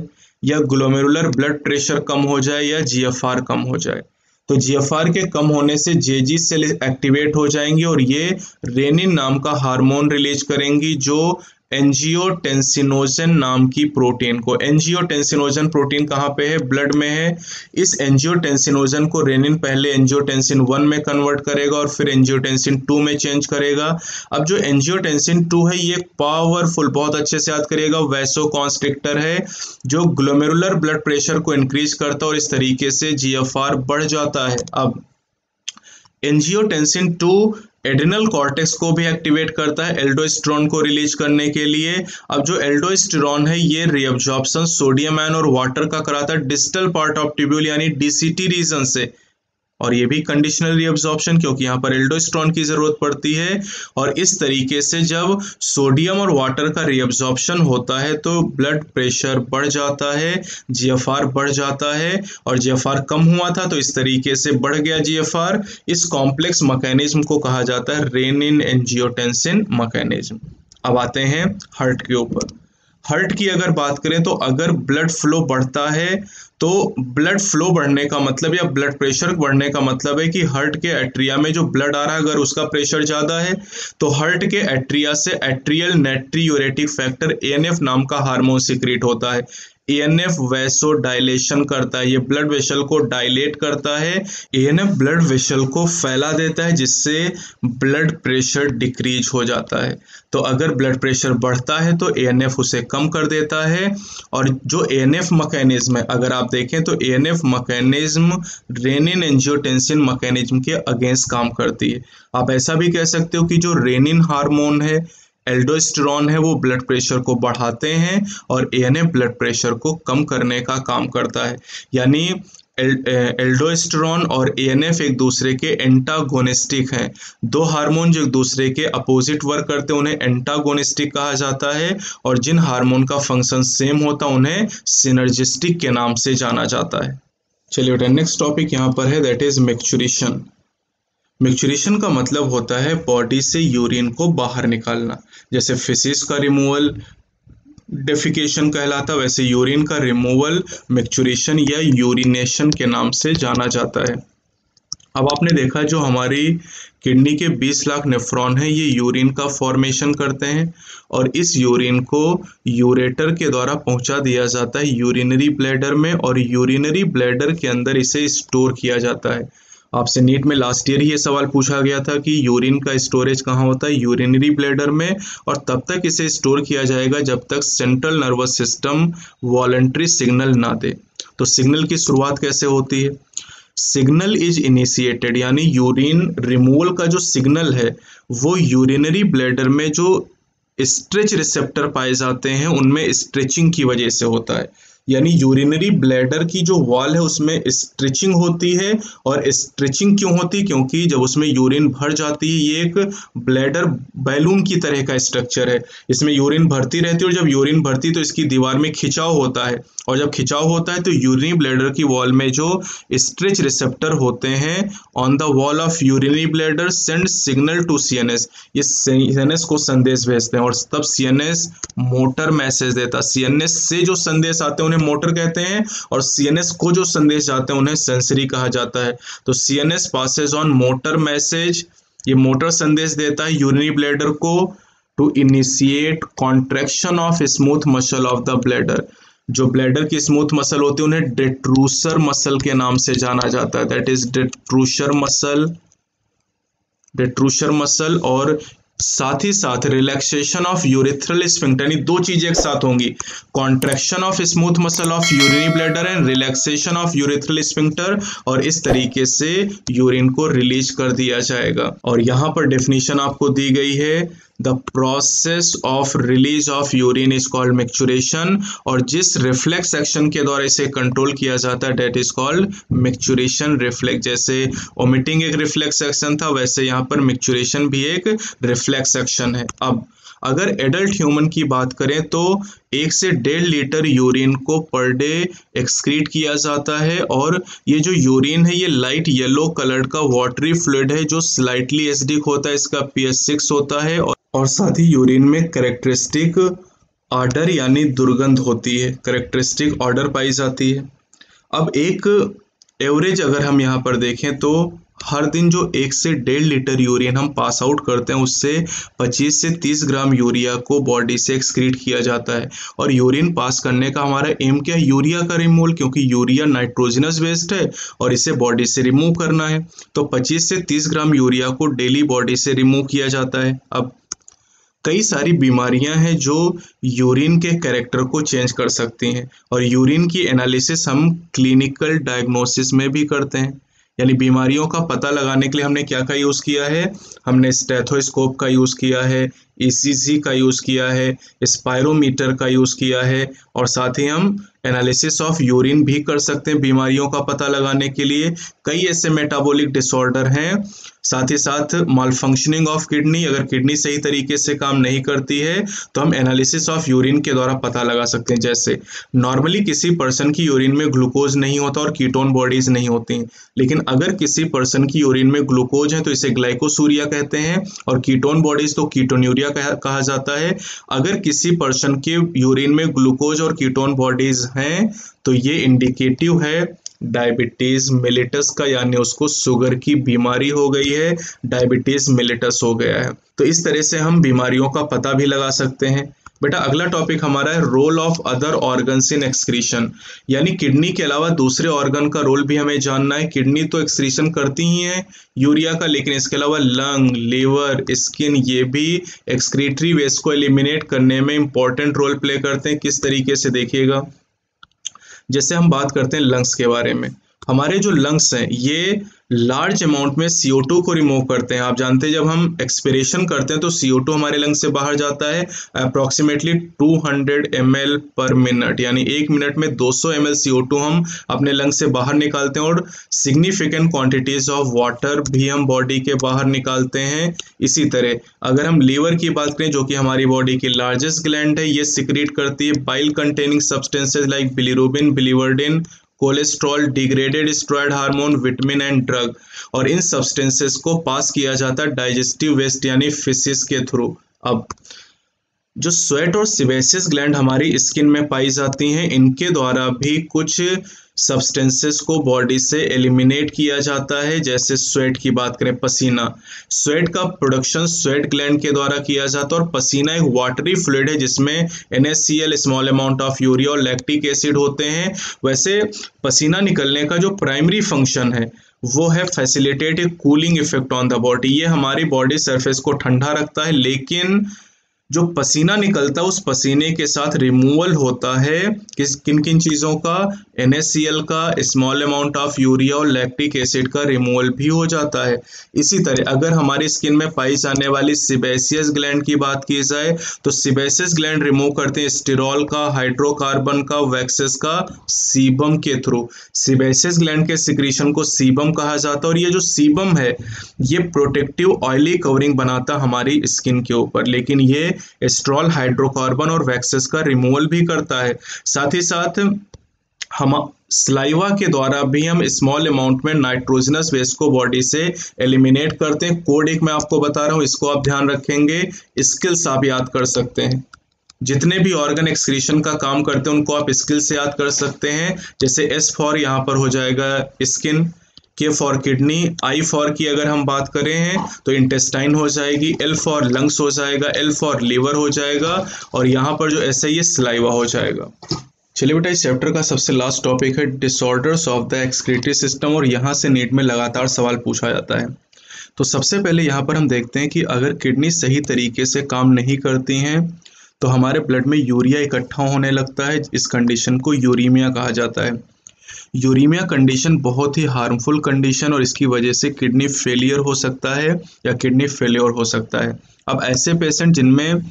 या ग्लोमेरुलर ब्लड प्रेशर कम हो जाए, या जीएफआर कम हो जाए तो जीएफआर के कम होने से जेजी सेल एक्टिवेट हो जाएँगी, और ये रेनिन नाम का हार्मोन रिलीज़ करेंगी, जो एंजियोटेंसिनोजन नाम की प्रोटीन को। एंजियोटेंसिनोजन प्रोटीन कहाँ पे है? ब्लड में है। इस एंजियोटेंसिनोजन को रेनिन पहले एंजियोटेंसिन वन में कन्वर्ट करेगा और फिर एंजियोटेंसिन टू में चेंज करेगा। अब जो एंजियोटेंसिन टू है, ये पावरफुल, बहुत अच्छे से याद करिएगा, वैसो कॉन्स्ट्रिक्टर है, जो ग्लोमेरुलर ब्लड प्रेशर को इंक्रीज करता है और इस तरीके से जीएफआर बढ़ जाता है। अब एंजियोटेंसिन टू एड्रिनल कॉर्टेक्स को भी एक्टिवेट करता है एल्डोस्ट्रॉन को रिलीज़ करने के लिए। अब जो एल्डोस्ट्रॉन है, ये रीअब्जॉर्प्शन सोडियम आयन और वाटर का कराता है डिस्टल पार्ट ऑफ़ ट्यूब्यूल यानी डीसीटी रीजन से। और ये भी कंडीशनल रीअब्जॉर्प्शन क्योंकि यहाँ पर एल्डोस्ट्रॉन की ज़रूरत पड़ती है। और इस तरीके से जब सोडियम और वाटर का रीअब्जॉर्प्शन होता है तो ब्लड प्रेशर बढ़ जाता है जीएफआर बढ़ जाता है, और जीएफआर कम हुआ था तो इस तरीके से बढ़ गया जीएफआर इस कॉम्प्लेक्स मैकेनिज्म को कहा जाता है रेनिन एंजियोटेंसिन मकैनिज्म अब आते हैं हार्ट के ऊपर। हार्ट की अगर बात करें तो अगर ब्लड फ्लो बढ़ता है तो ब्लड फ्लो बढ़ने का मतलब या ब्लड प्रेशर बढ़ने का मतलब है कि हर्ट के एट्रिया में जो ब्लड आ रहा है, अगर उसका प्रेशर ज़्यादा है तो हर्ट के एट्रिया से atrial natri natriuretic factor ANF नाम का हार्मोन सिक्रीट होता है। एएनएफ वैसो डायलेशन करता है, ये ब्लड वेसल को डायलेट करता है एएनएफ ब्लड वेसल को फैला देता है, जिससे ब्लड प्रेशर डिक्रीज हो जाता है। तो अगर ब्लड प्रेशर बढ़ता है तो एएनएफ उसे कम कर देता है। और जो एएनएफ मैकेनिज्म है, अगर आप देखें तो ANF mechanism renin angiotensin mechanism के अगेंस्ट काम करती है। आप ऐसा भी कह सकते हो कि जो रेनिन हार्मोन है एल्डोस्टेरॉन है, वो ब्लड प्रेशर को बढ़ाते हैं और ए ब्लड प्रेशर को कम करने का काम करता है। यानी एल्डोस्टेरॉन और एएनएफ एक दूसरे के एंटागोनिस्टिक हैं। दो हार्मोन जो एक दूसरे के अपोजिट वर्क करते हैं, उन्हें एंटागोनिस्टिक कहा जाता है और जिन हार्मोन का फ़ंक्शन सेम होता है, उन्हें सिनर्जिस्टिक के नाम से जाना जाता है। चलिए बेटा नेक्स्ट टॉपिक यहाँ पर है दैट इज़ मेक्चुरेशन मिक्चुरेशन का मतलब होता है बॉडी से यूरिन को बाहर निकालना। जैसे फिसिस का रिमूवल डेफिकेशन कहलाता, वैसे यूरिन का रिमूवल मिक्चुरेशन या यूरिनेशन के नाम से जाना जाता है। अब आपने देखा जो हमारी किडनी के 20 लाख नेफ्रॉन है, ये यूरिन का फॉर्मेशन करते हैं और इस यूरिन को यूरेटर के द्वारा पहुँचा दिया जाता है यूरिनरी ब्लैडर में और यूरिनरी ब्लैडर के अंदर इसे स्टोर किया जाता है। आपसे नीट में लास्ट ईयर ही ये सवाल पूछा गया था कि यूरिन का स्टोरेज कहाँ होता है? यूरिनरी ब्लैडर में और तब तक इसे स्टोर किया जाएगा जब तक central nervous system voluntary signal ना दे। तो सिग्नल की शुरुआत कैसे होती है? सिग्नल इज़ इनिशिएटेड यानी यूरिन रिमूवल का जो सिग्नल है, वो यूरिनरी ब्लैडर में जो स्ट्रेच रिसेप्टर पाए जाते हैं, उनमें स्ट्रेचिंग की वजह से होता है। यानी यूरिनरी ब्लैडर की जो वॉल है, उसमें स्ट्रिचिंग होती है। और स्ट्रिचिंग क्यों होती? है क्योंकि जब उसमें यूरिन भर जाती है, ये एक ब्लैडर बैलून की तरह का स्ट्रक्चर है। इसमें यूरिन भरती रहती है और जब यूरिन भरती है तो इसकी दीवार में खिंचाव होता है। और जब खिंचाव होता है तो यूरिनी ब्लैडर की वॉल में जो स्ट्रेच रिसेप्टर होते हैं on the wall of urinary bladder send signal to CNS ये सीएनएस को संदेश भेजते हैं और तब सीएनएस मोटर मैसेज देता सीएनएस से जो संदेश आते हैं, उन्हें मोटर कहते हैं और सीएनएस को जो संदेश जाते हैं, उन्हें सेंसरी कहा जाता है। तो CNS N S passes on motor message ये मोटर संदेश देता है यूरिनी ब्लैडर को to initiate contraction of smooth muscle of the bladder जो ब्लैडर की स्मूथ मसल होती है, उन्हें डेट्रूसर मसल के नाम से जाना जाता है। That is detrusor muscle detrusor muscle और साथ ही साथ रिलैक्सेशन ऑफ़ यूरिथ्रल स्फिंक्टर यानी दो चीज़ें एक साथ होंगी। Contraction of smooth muscle of urinary bladder and relaxation of urethral sphincter और इस तरीके से यूरिन को रिलीज़ कर दिया जाएगा। और यहाँ पर डेफिनेशन आपको दी गई है the process of release of urine is called micturition और जिस रिफ्लेक्स एक्शन के द्वारा इसे कंट्रोल किया जाता है that is called micturition reflex जैसे ओमिटिंग एक रिफ्लेक्स एक्शन था, वैसे यहाँ पर मिक्चुरेशन भी एक रिफ्लेक्स एक्शन है। अब, अगर एडल्ट ह्यूमन की बात करें तो एक से डेढ़ लीटर यूरिन को पर डे एक्सक्रीट किया जाता है और ये जो यूरिन है, ये लाइट येलो कलर का वाटरी फ्लूड है, जो स्लाइटली एसिडिक होता है, इसका पीएच सिक्स होता है और और साथ ही यूरिन में करेक्टरिस्टिक ऑर्डर यानी दुर्गंध होती है करेक्टरिस्टिक ऑर्डर पाई जाती है। अब एक एवरेज अगर हम यहाँ पर देखें तो हर दिन जो एक से डेढ़ लीटर यूरियन हम पास आउट करते हैं, उससे 25 से 30 ग्राम यूरिया को बॉडी से एक्सक्रीट किया जाता है। और यूरिन पास करने का हमारा एम क्या है? यूरिया का रिमूवल क्योंकि यूरिया नाइट्रोजनस वेस्ट है और इसे बॉडी से रिमूव करना है। तो 25 से 30 ग्राम यूरिया को डेली बॉडी से रिमूव किया जाता है। अब कई सारी बीमारियाँ हैं जो यूरिन के कैरेक्टर को चेंज कर सकती हैं। और यूरिन की एनालिसिस हम क्लिनिकल डायग्नोसिस में भी करते हैं। यानी बीमारियों का पता लगाने के लिए हमने क्या का यूज़ किया है? हमने स्टेथोस्कोप का यूज़ किया है ईसीजी का यूज़ किया है स्पायरोमीटर का यूज़ किया है, और साथ ही हम एनालिसिस ऑफ़ यूरिन भी कर सकते हैं बीमारियों का पता लगाने के लिए। कई ऐसे मेटाबॉलिक डिसऑर्डर हैं, साथ ही साथ माल फंक्शनिंग ऑफ़ किडनी अगर किडनी सही तरीके से काम नहीं करती है तो हम एनालिसिस ऑफ़ यूरिन के द्वारा पता लगा सकते हैं। जैसे नॉर्मली किसी पर्सन की यूरिन में ग्लूकोज नहीं होता और कीटोन बॉडीज नहीं होती हैं, लेकिन अगर किसी पर्सन की यूरिन में ग्लूकोज है तो इसे ग्लाइकोसूरिया कहते हैं, और कीटोन बॉडीज तो कीटोन्यूरिया कहा जाता है। अगर किसी पर्सन के यूरिन में ग्लूकोज और कीटोन बॉडीज हैं तो ये इंडिकेटिव है। डायबिटीज़ मिलिटस का, यानी उसको शुगर की बीमारी हो गई है। डायबिटीज़ मिलिटस हो गया है। तो इस तरह से हम बीमारियों का पता भी लगा सकते हैं। बेटा, अगला टॉपिक हमारा है role of other organs in excretion यानी किडनी के अलावा दूसरे ऑर्गन का रोल भी हमें जानना है। किडनी तो एक्सक्रीशन करती ही है यूरिया का, लेकिन इसके अलावा लंग लीवर स्किन ये भी एक्सक्रीटरी वेस्ट को एलिमिनेट करने में इंपॉर्टेंट रोल प्ले करते हैं। किस तरीके से देखिएगा? जैसे हम बात करते हैं लंग्स के बारे में। हमारे जो लंग्स हैं, ये लार्ज अमाउंट में CO2 को रिमूव करते हैं। आप जानते हैं, जब हम एक्सपिरेशन करते हैं तो CO2 हमारे लंग से बाहर जाता है। अप्रोक्सीमेटली 200 ml पर मिनट यानी एक मिनट में 200 ml CO2 हम अपने लंग से बाहर निकालते हैं और सिग्निफिकेंट क्वांटिटीज ऑफ़ वाटर भी हम बॉडी के बाहर निकालते हैं। इसी तरह, अगर हम लीवर की बात करें, जो कि हमारी बॉडी की लार्जेस्ट ग्लैंड है, ये सिक्रेट करती है। Bile containing substances like bilirubin biliverdin cholesterol degraded steroid hormone, vitamin and drug और इन सब्सटेंसेस को पास किया जाता है डाइजेस्टिव वेस्ट यानी फिसिस के थ्रू। अब जो स्वेट और सिवेसिस ग्लैंड हमारी स्किन में पाई जाती हैं, इनके द्वारा भी कुछ सब्सटेंसेस को बॉडी से एलिमिनेट किया जाता है। जैसे स्वेट की बात करें, पसीना। स्वेट का प्रोडक्शन स्वेट ग्लैंड के द्वारा किया जाता है और पसीना एक वाटरी फ्लूड है, जिसमें NaCl small amount of urea और लैक्टिक एसिड होते हैं। वैसे पसीना निकलने का जो प्राइमरी फ़ंक्शन है, वो है facilitate cooling effect on the body ये हमारी बॉडी सरफेस को ठंडा रखता है, लेकिन जो पसीना निकलता है, उस पसीने के साथ रिमूवल होता है। किस, किन किन चीज़ों का? एनएससीएल का स्मॉल अमाउंट ऑफ़ यूरिया और लैक्टिक एसिड का रिमूवल भी हो जाता है। इसी तरह, अगर हमारी स्किन में पाई जाने वाली सिबेसियस ग्लैंड की बात की जाए तो सिबेसियस ग्लैंड रिमूव करते हैं स्टिरॉल का हाइड्रोकार्बन का वैक्सेस का सीबम के थ्रू सिबेसियस ग्लैंड के सिक्रीशन को सीबम कहा जाता है और ये जो सीबम है, ये प्रोटेक्टिव ऑयली कवरिंग बनाता हमारी स्किन के ऊपर। लेकिन ये स्ट्रॉल हाइड्रोकार्बन और वैक्सेस का रिमूवल भी करता है। साथ ही साथ, हम स्लाइवा के द्वारा भी हम स्मॉल अमाउंट में नाइट्रोजनस वेस्ट को बॉडी से एलिमिनेट करते हैं। कोड एक मैं आपको बता रहा हूँ, इसको आप ध्यान रखेंगे स्किल्स आप याद कर सकते हैं। जितने भी ऑर्गन एक्सक्रीशन का काम करते हैं, उनको आप स्किल से याद कर सकते हैं। जैसे एस फॉर यहाँ पर हो जाएगा स्किन के फॉर किडनी आई फॉर की अगर हम बात करें हैं तो इंटेस्टाइन हो जाएगी एल फॉर लंग्स हो जाएगा एल फॉर लीवर हो जाएगा, और यहाँ पर जो ऐसा ही स्लाइवा हो जाएगा। चलिए बेटा, इस चैप्टर का सबसे लास्ट टॉपिक है disorders of the excretory system और यहाँ से नीट में लगातार सवाल पूछा जाता है। तो सबसे पहले यहाँ पर हम देखते हैं कि अगर किडनी सही तरीके से काम नहीं करती हैं तो हमारे ब्लड में यूरिया इकट्ठा होने लगता है, इस कंडीशन को यूरीमिया कहा जाता है। यूरीमिया कंडीशन बहुत ही हार्मफुल कंडीशन और इसकी वजह से किडनी फेलियर हो सकता है या किडनी फेलियर हो सकता है। अब ऐसे पेशेंट जिनमें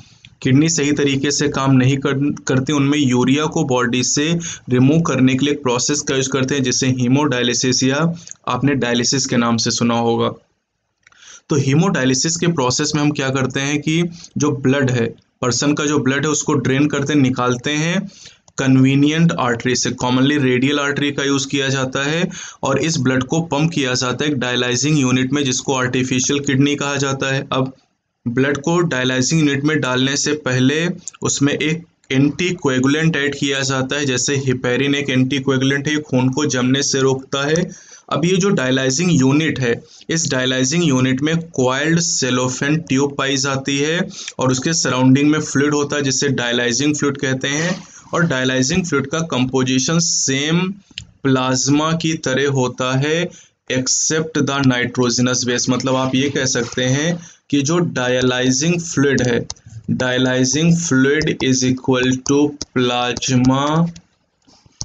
किडनी सही तरीके से काम नहीं कर, करती उनमें यूरिया को बॉडी से रिमूव करने के लिए एक प्रोसेस का यूज़ करते हैं जिसे हीमोडायलिसिस या आपने डायलिसिस के नाम से सुना होगा। तो हीमोडायलिसिस के प्रोसेस में हम क्या करते हैं कि जो ब्लड है पर्सन का जो ब्लड है उसको ड्रेन करते निकालते हैं कन्वीनियंट आर्टरी से कॉमनली रेडियल आर्टरी का यूज़ किया जाता है और इस ब्लड को पंप किया जाता है एक डायलाइजिंग यूनिट में जिसको आर्टिफिशियल किडनी कहा जाता है। अब ब्लड को डायलाइजिंग यूनिट में डालने से पहले उसमें एक एंटी कोएगुलेंट ऐड किया जाता है, जैसे हिपेरिन एक एंटी कोएगुलेंट है खून को जमने से रोकता है। अब ये जो डायलाइजिंग यूनिट है, इस डायलाइजिंग यूनिट में क्वाइल्ड सेलोफेन ट्यूब पाई जाती है और उसके सराउंडिंग में फ्लूड होता है, जिसे डायलाइजिंग फ्लूड कहते हैं। और डायलाइजिंग फ्लूड का कंपोजिशन सेम प्लाज्मा की तरह होता है एक्सेप्ट द नाइट्रोजनस बेस मतलब आप ये कह सकते हैं कि जो डायलाइजिंग फ्लूड है dialysing fluid is equal to plasma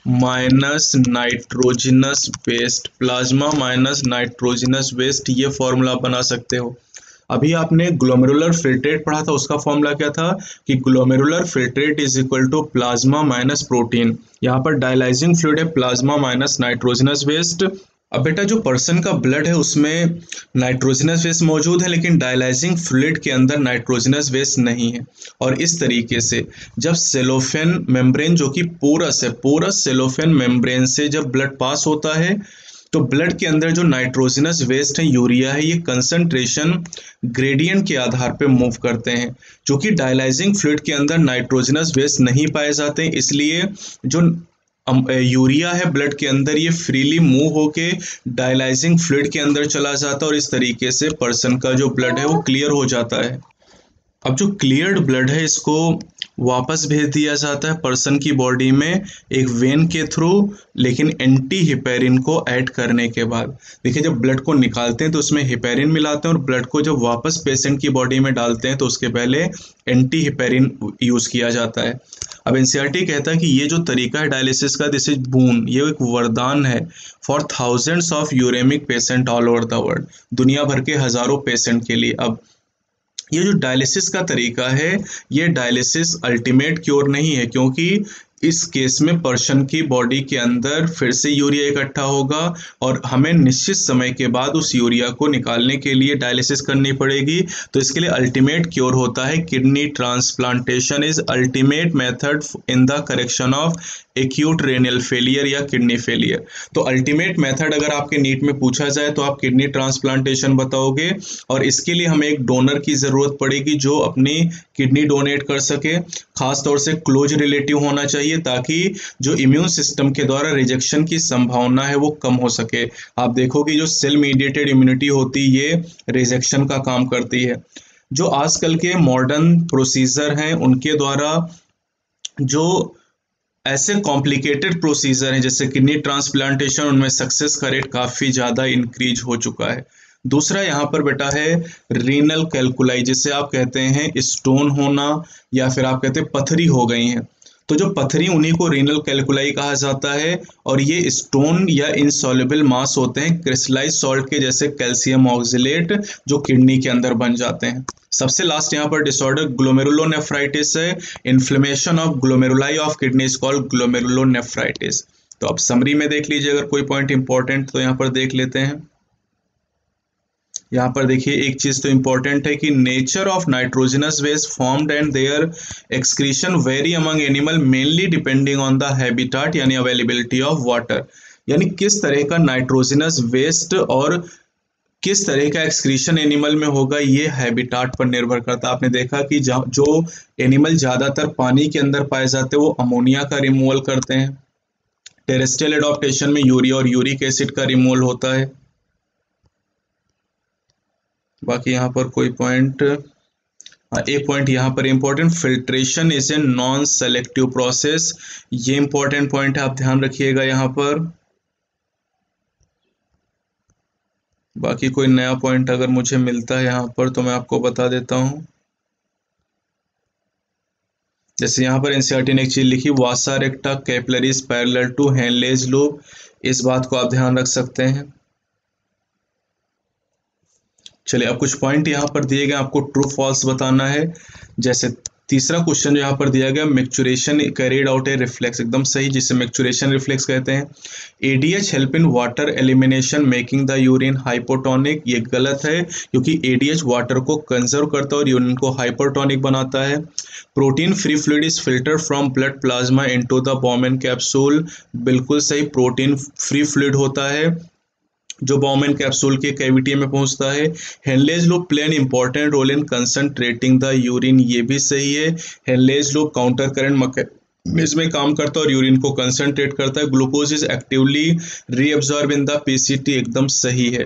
minus nitrogenous waste plasma minus nitrogenous waste ये फॉर्मूला बना सकते हो। अभी आपने ग्लोमेरुलर फिल्ट्रेट पढ़ा था, उसका फॉर्मूला क्या था? कि glomerular filtrate is equal to plasma minus protein यहाँ पर डायलाइजिंग फ्लूड है प्लाज्मा माइनस नाइट्रोजनस वेस्ट अब बेटा जो पर्सन का ब्लड है, उसमें नाइट्रोजनस वेस्ट मौजूद है, लेकिन डायलाइजिंग फ्लूड के अंदर नाइट्रोजनस वेस्ट नहीं है। और इस तरीके से, जब सेलोफेन मेम्ब्रेन जो कि पोरस है पोरस सेलोफेन मेम्ब्रेन से जब ब्लड पास होता है तो ब्लड के अंदर जो नाइट्रोजनस वेस्ट है यूरिया है, ये कंसंट्रेशन ग्रेडियंट के आधार पे मूव करते हैं, जो कि डायलाइजिंग फ्लूड के अंदर नाइट्रोजनस वेस्ट नहीं पाए जाते, इसलिए जो यूरिया है ब्लड के अंदर, ये फ्रीली मूव होके डायलाइजिंग फ्लूड के अंदर चला जाता है और इस तरीके से पर्सन का जो ब्लड है वो क्लियर हो जाता है। अब जो क्लियर्ड ब्लड है, इसको वापस भेज दिया जाता है पर्सन की बॉडी में एक वेन के थ्रू लेकिन एंटी हिपेरिन को ऐड करने के बाद। देखिए, जब ब्लड को निकालते हैं तो उसमें हिपेरिन मिलाते हैं और ब्लड को जब वापस पेशेंट की बॉडी में डालते हैं तो उसके पहले एंटी हिपेरिन यूज़ किया जाता है। अब एनसीआरटी कहता है कि ये जो तरीका है डायलिसिस का दिस इज़ बून ये एक वरदान है for thousands of uremic patient all over the world दुनिया भर के हज़ारों पेशेंट के लिए। अब ये जो डायलिसिस का तरीका है, ये डायलिसिस अल्टीमेट क्योर नहीं है, क्योंकि इस केस में पर्सन की बॉडी के अंदर फिर से यूरिया इकट्ठा होगा और हमें निश्चित समय के बाद उस यूरिया को निकालने के लिए डायलिसिस करनी पड़ेगी। तो इसके लिए अल्टीमेट क्योर होता है। Kidney transplantation is ultimate method in the correction of acute renal failure या किडनी फेलियर तो अल्टीमेट मेथड अगर आपके नीट में पूछा जाए तो आप किडनी ट्रांसप्लांटेशन बताओगे और इसके लिए हमें एक डोनर की ज़रूरत पड़ेगी जो अपनी किडनी डोनेट कर सके। खास तौर से क्लोज रिलेटिव होना चाहिए ताकि जो इम्यून सिस्टम के द्वारा रिजेक्शन की संभावना है वो कम हो सके। आप देखोगे जो सेल मीडिएटेड इम्यूनिटी होती है, ये रिजेक्शन का काम करती है। जो आजकल के मॉडर्न प्रोसीजर हैं, उनके द्वारा जो ऐसे कॉम्प्लिकेटेड प्रोसीजर हैं, जैसे किडनी ट्रांसप्लांटेशन उनमें सक्सेस का रेट काफ़ी ज़्यादा इंक्रीज हो चुका है। दूसरा यहाँ पर बेटा है रीनल कैलकुलाई जिसे आप कहते हैं स्टोन होना, या फिर आप कहते हैं पथरी हो गई हैं। तो जो पथरी उन्हीं को रीनल कैलकुलाई कहा जाता है और ये स्टोन या इंसॉल्युबल मास होते हैं क्रिस्टलाइज सॉल्ट के जैसे कैल्शियम ऑक्सिलेट जो किडनी के अंदर बन जाते हैं। सबसे लास्ट यहाँ पर डिसऑर्डर ग्लोमेरुलोनेफ्राइटिस है। Inflammation of glomeruli of kidney called glomerulonephritis तो अब समरी में देख लीजिए, अगर कोई पॉइंट इंपॉर्टेंट तो यहाँ पर देख लेते हैं। यहाँ पर देखिए, एक चीज़ तो इंपॉर्टेंट है कि nature of nitrogenous waste formed and their excretion vary among animal mainly depending on the habitat यानी अवेलेबिलिटी ऑफ़ वाटर यानी किस तरह का नाइट्रोजनस वेस्ट और किस तरह का एक्सक्रीशन एनिमल में होगा, ये हैबिटाट पर निर्भर करता है। आपने देखा कि जो एनिमल ज़्यादातर पानी के अंदर पाए जाते हैं, वो अमोनिया का रिमूवल करते हैं। टेरेस्ट्रियल एडोप्टेशन में यूरिया और यूरिक एसिड का रिमूवल होता है। बाकी यहाँ पर कोई पॉइंट एक पॉइंट यहाँ पर important filtration is a non selective process ये इंपॉर्टेंट पॉइंट है, आप ध्यान रखिएगा यहाँ पर। बाकी कोई नया पॉइंट अगर मुझे मिलता है यहाँ पर तो मैं आपको बता देता हूँ। जैसे यहाँ पर एनसीईआरटी ने एक चीज़ लिखी vasa recta capillaries parallel to Henle's loop. इस बात को आप ध्यान रख सकते हैं। चलिए, अब कुछ पॉइंट यहाँ पर दिए गए आपको ट्रू फॉल्स बताना है। जैसे तीसरा क्वेश्चन जो यहाँ पर दिया गया micturition carried out a reflex एकदम सही, जिसे मैक्चुरेशन रिफ्लेक्स कहते हैं। ADH help in water elimination making the urine hypotonic ये गलत है, क्योंकि एडीएच वाटर को कंजर्व करता है और यूरिन को हाइपोटोनिक बनाता है। Protein free fluid is filter from blood plasma into the Bowman capsule बिल्कुल सही प्रोटीन फ्री फ्लूड होता है। जो बॉमेन कैप्सूल के कैविटी में पहुँचता है। Henle's loop play an important role in concentrating the urine ये भी सही है। हेनलेज लूप काउंटर करंट में काम करता है और यूरिन को कंसनट्रेट करता है। Glucose is actively reabsorb in the PCT एकदम सही है।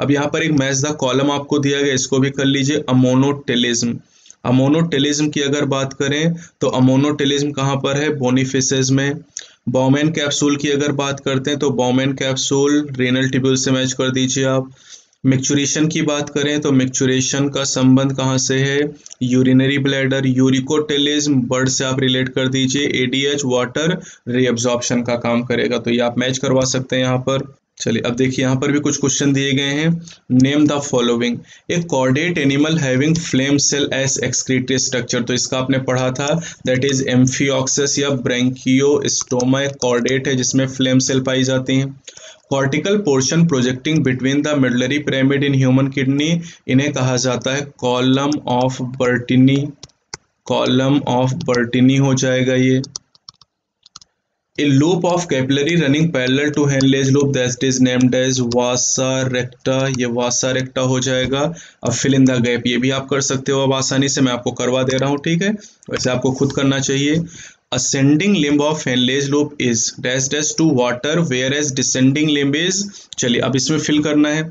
अब यहाँ पर एक मैच द कॉलम आपको दिया गया, इसको भी कर लीजिए अमोनोटेलिज्म अमोनोटेलिज्म की अगर बात करें तो अमोनोटेलिज्म कहाँ पर है? बोनीफिसेज में। बॉमेन कैप्सूल की अगर बात करते हैं तो बॉमेन कैप्सूल रेनल टिब्यूल से मैच कर दीजिए आप। मिक्चुरेशन की बात करें तो मिक्चुरेशन का संबंध कहाँ से है? यूरिनरी ब्लैडर यूरिकोटेलिज्म बर्ड से आप रिलेट कर दीजिए। एडीएच वाटर रीअब्जॉर्प्शन का काम करेगा तो ये आप मैच करवा सकते हैं यहाँ पर। चलिए, अब देखिए, यहाँ पर भी कुछ क्वेश्चन दिए गए हैं। Name the following a chordate animal having flame cell as excretory structure तो इसका आपने पढ़ा था दैट इज़ एम्फियोक्सस या ब्रेंकियोस्टोमा एक कॉर्डेट है, जिसमें फ्लेम सेल पाई जाती हैं। Cortical portion projecting between the medullary pyramid in human kidney इन्हें कहा जाता है column of Bertini column of Bertini हो जाएगा ये। A loop of capillary running parallel to Henle's loop that is named as vasa recta ये vasa recta हो जाएगा अब fill in the gap ये भी आप कर सकते हो अब आसानी से मैं आपको करवा दे रहा हूँ ठीक है वैसे आपको खुद करना चाहिए ascending limb of Henle's loop is dash dash to water whereas descending limb is चलिए अब इसमें फिल करना है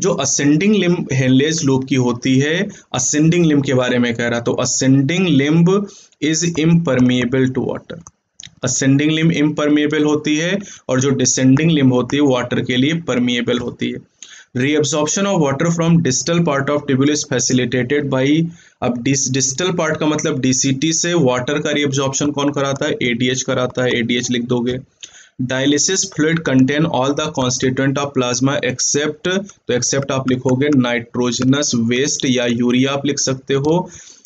जो ascending limb Henle's loop की होती है ascending limb के बारे में कह रहा तो ascending limb is impermeable to water ascending limb impermeable होती है और जो डिसेंडिंग लिम होती है वाटर के लिए परमिएबल होती है। Reabsorption of water from distal part of tubule is facilitated by अब डिस डिस्टल पार्ट का मतलब डीसीटी से वाटर का रीअब्सॉर्प्शन कौन कराता है? एडीएच कराता है। एडीएच लिख दोगे। Dialysis fluid contain all the constituent of plasma except तो एक्सेप्ट आप लिखोगे नाइट्रोजनस वेस्ट या यूरिया आप लिख सकते हो।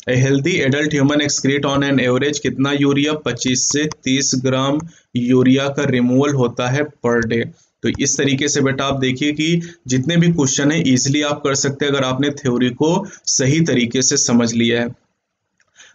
A healthy adult human excrete on an average कितना यूरिया? 25 से 30 ग्राम यूरिया का रिमूवल होता है पर डे तो इस तरीके से बेटा आप देखिए कि जितने भी क्वेश्चन है इजिली आप कर सकते हैं अगर आपने थ्योरी को सही तरीके से समझ लिया है।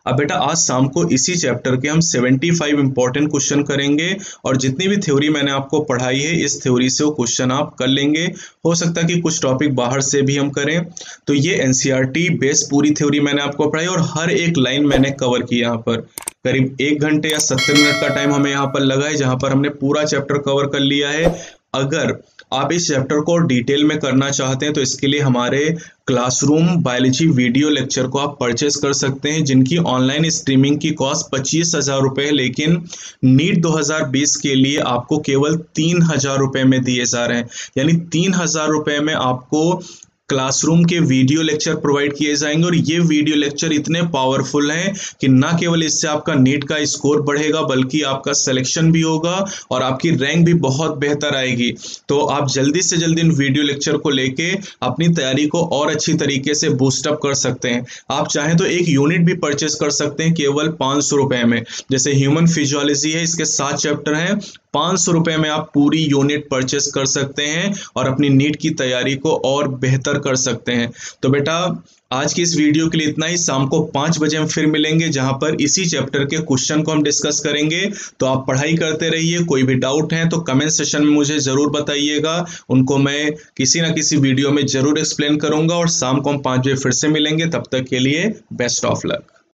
अब बेटा, आज शाम को इसी चैप्टर के हम 75 फाइव इंपॉर्टेंट क्वेश्चन करेंगे और जितनी भी थ्योरी मैंने आपको पढ़ाई है, इस थ्योरी से वो क्वेश्चन आप कर लेंगे। हो सकता है कि कुछ टॉपिक बाहर से भी हम करें। तो ये एनसीईआरटी बेस्ड पूरी थ्योरी मैंने आपको पढ़ाई और हर एक लाइन मैंने कवर की यहाँ पर। करीब एक घंटे या सत्तर मिनट का टाइम हमें यहाँ पर लगा है, जहाँ पर हमने पूरा चैप्टर कवर कर लिया है। अगर आप इस चैप्टर को डिटेल में करना चाहते हैं तो इसके लिए हमारे क्लासरूम बायोलॉजी वीडियो लेक्चर को आप परचेस कर सकते हैं, जिनकी ऑनलाइन स्ट्रीमिंग की कॉस्ट पच्चीस हज़ार रुपये है, लेकिन नीट 2020 के लिए आपको केवल तीन हज़ार रुपये में दिए जा रहे हैं। यानी तीन हज़ार रुपये में आपको क्लासरूम के वीडियो लेक्चर प्रोवाइड किए जाएँगे और ये वीडियो लेक्चर इतने पावरफुल हैं कि ना केवल इससे आपका नीट का स्कोर बढ़ेगा, बल्कि आपका सिलेक्शन भी होगा और आपकी रैंक भी बहुत बेहतर आएगी। तो आप जल्दी से जल्दी इन वीडियो लेक्चर को लेके अपनी तैयारी को और अच्छी तरीके से बूस्टअप कर सकते हैं। आप चाहें तो एक यूनिट भी परचेस कर सकते हैं केवल पाँच में। जैसे ह्यूमन फिजियोलॉजी है, इसके सात चैप्टर हैं। पाँच सौ रुपये में आप पूरी यूनिट परचेस कर सकते हैं और अपनी नीट की तैयारी को और बेहतर कर सकते हैं। तो बेटा, आज की इस वीडियो के लिए इतना ही। शाम को पाँच बजे हम फिर मिलेंगे, जहाँ पर इसी चैप्टर के क्वेश्चन को हम डिस्कस करेंगे। तो आप पढ़ाई करते रहिए, कोई भी डाउट है तो कमेंट सेशन में मुझे ज़रूर बताइएगा। उनको मैं किसी ना किसी वीडियो में ज़रूर एक्सप्लेन करूँगा और शाम को हम पाँच बजे फिर से मिलेंगे। तब तक के लिए बेस्ट ऑफ़ लक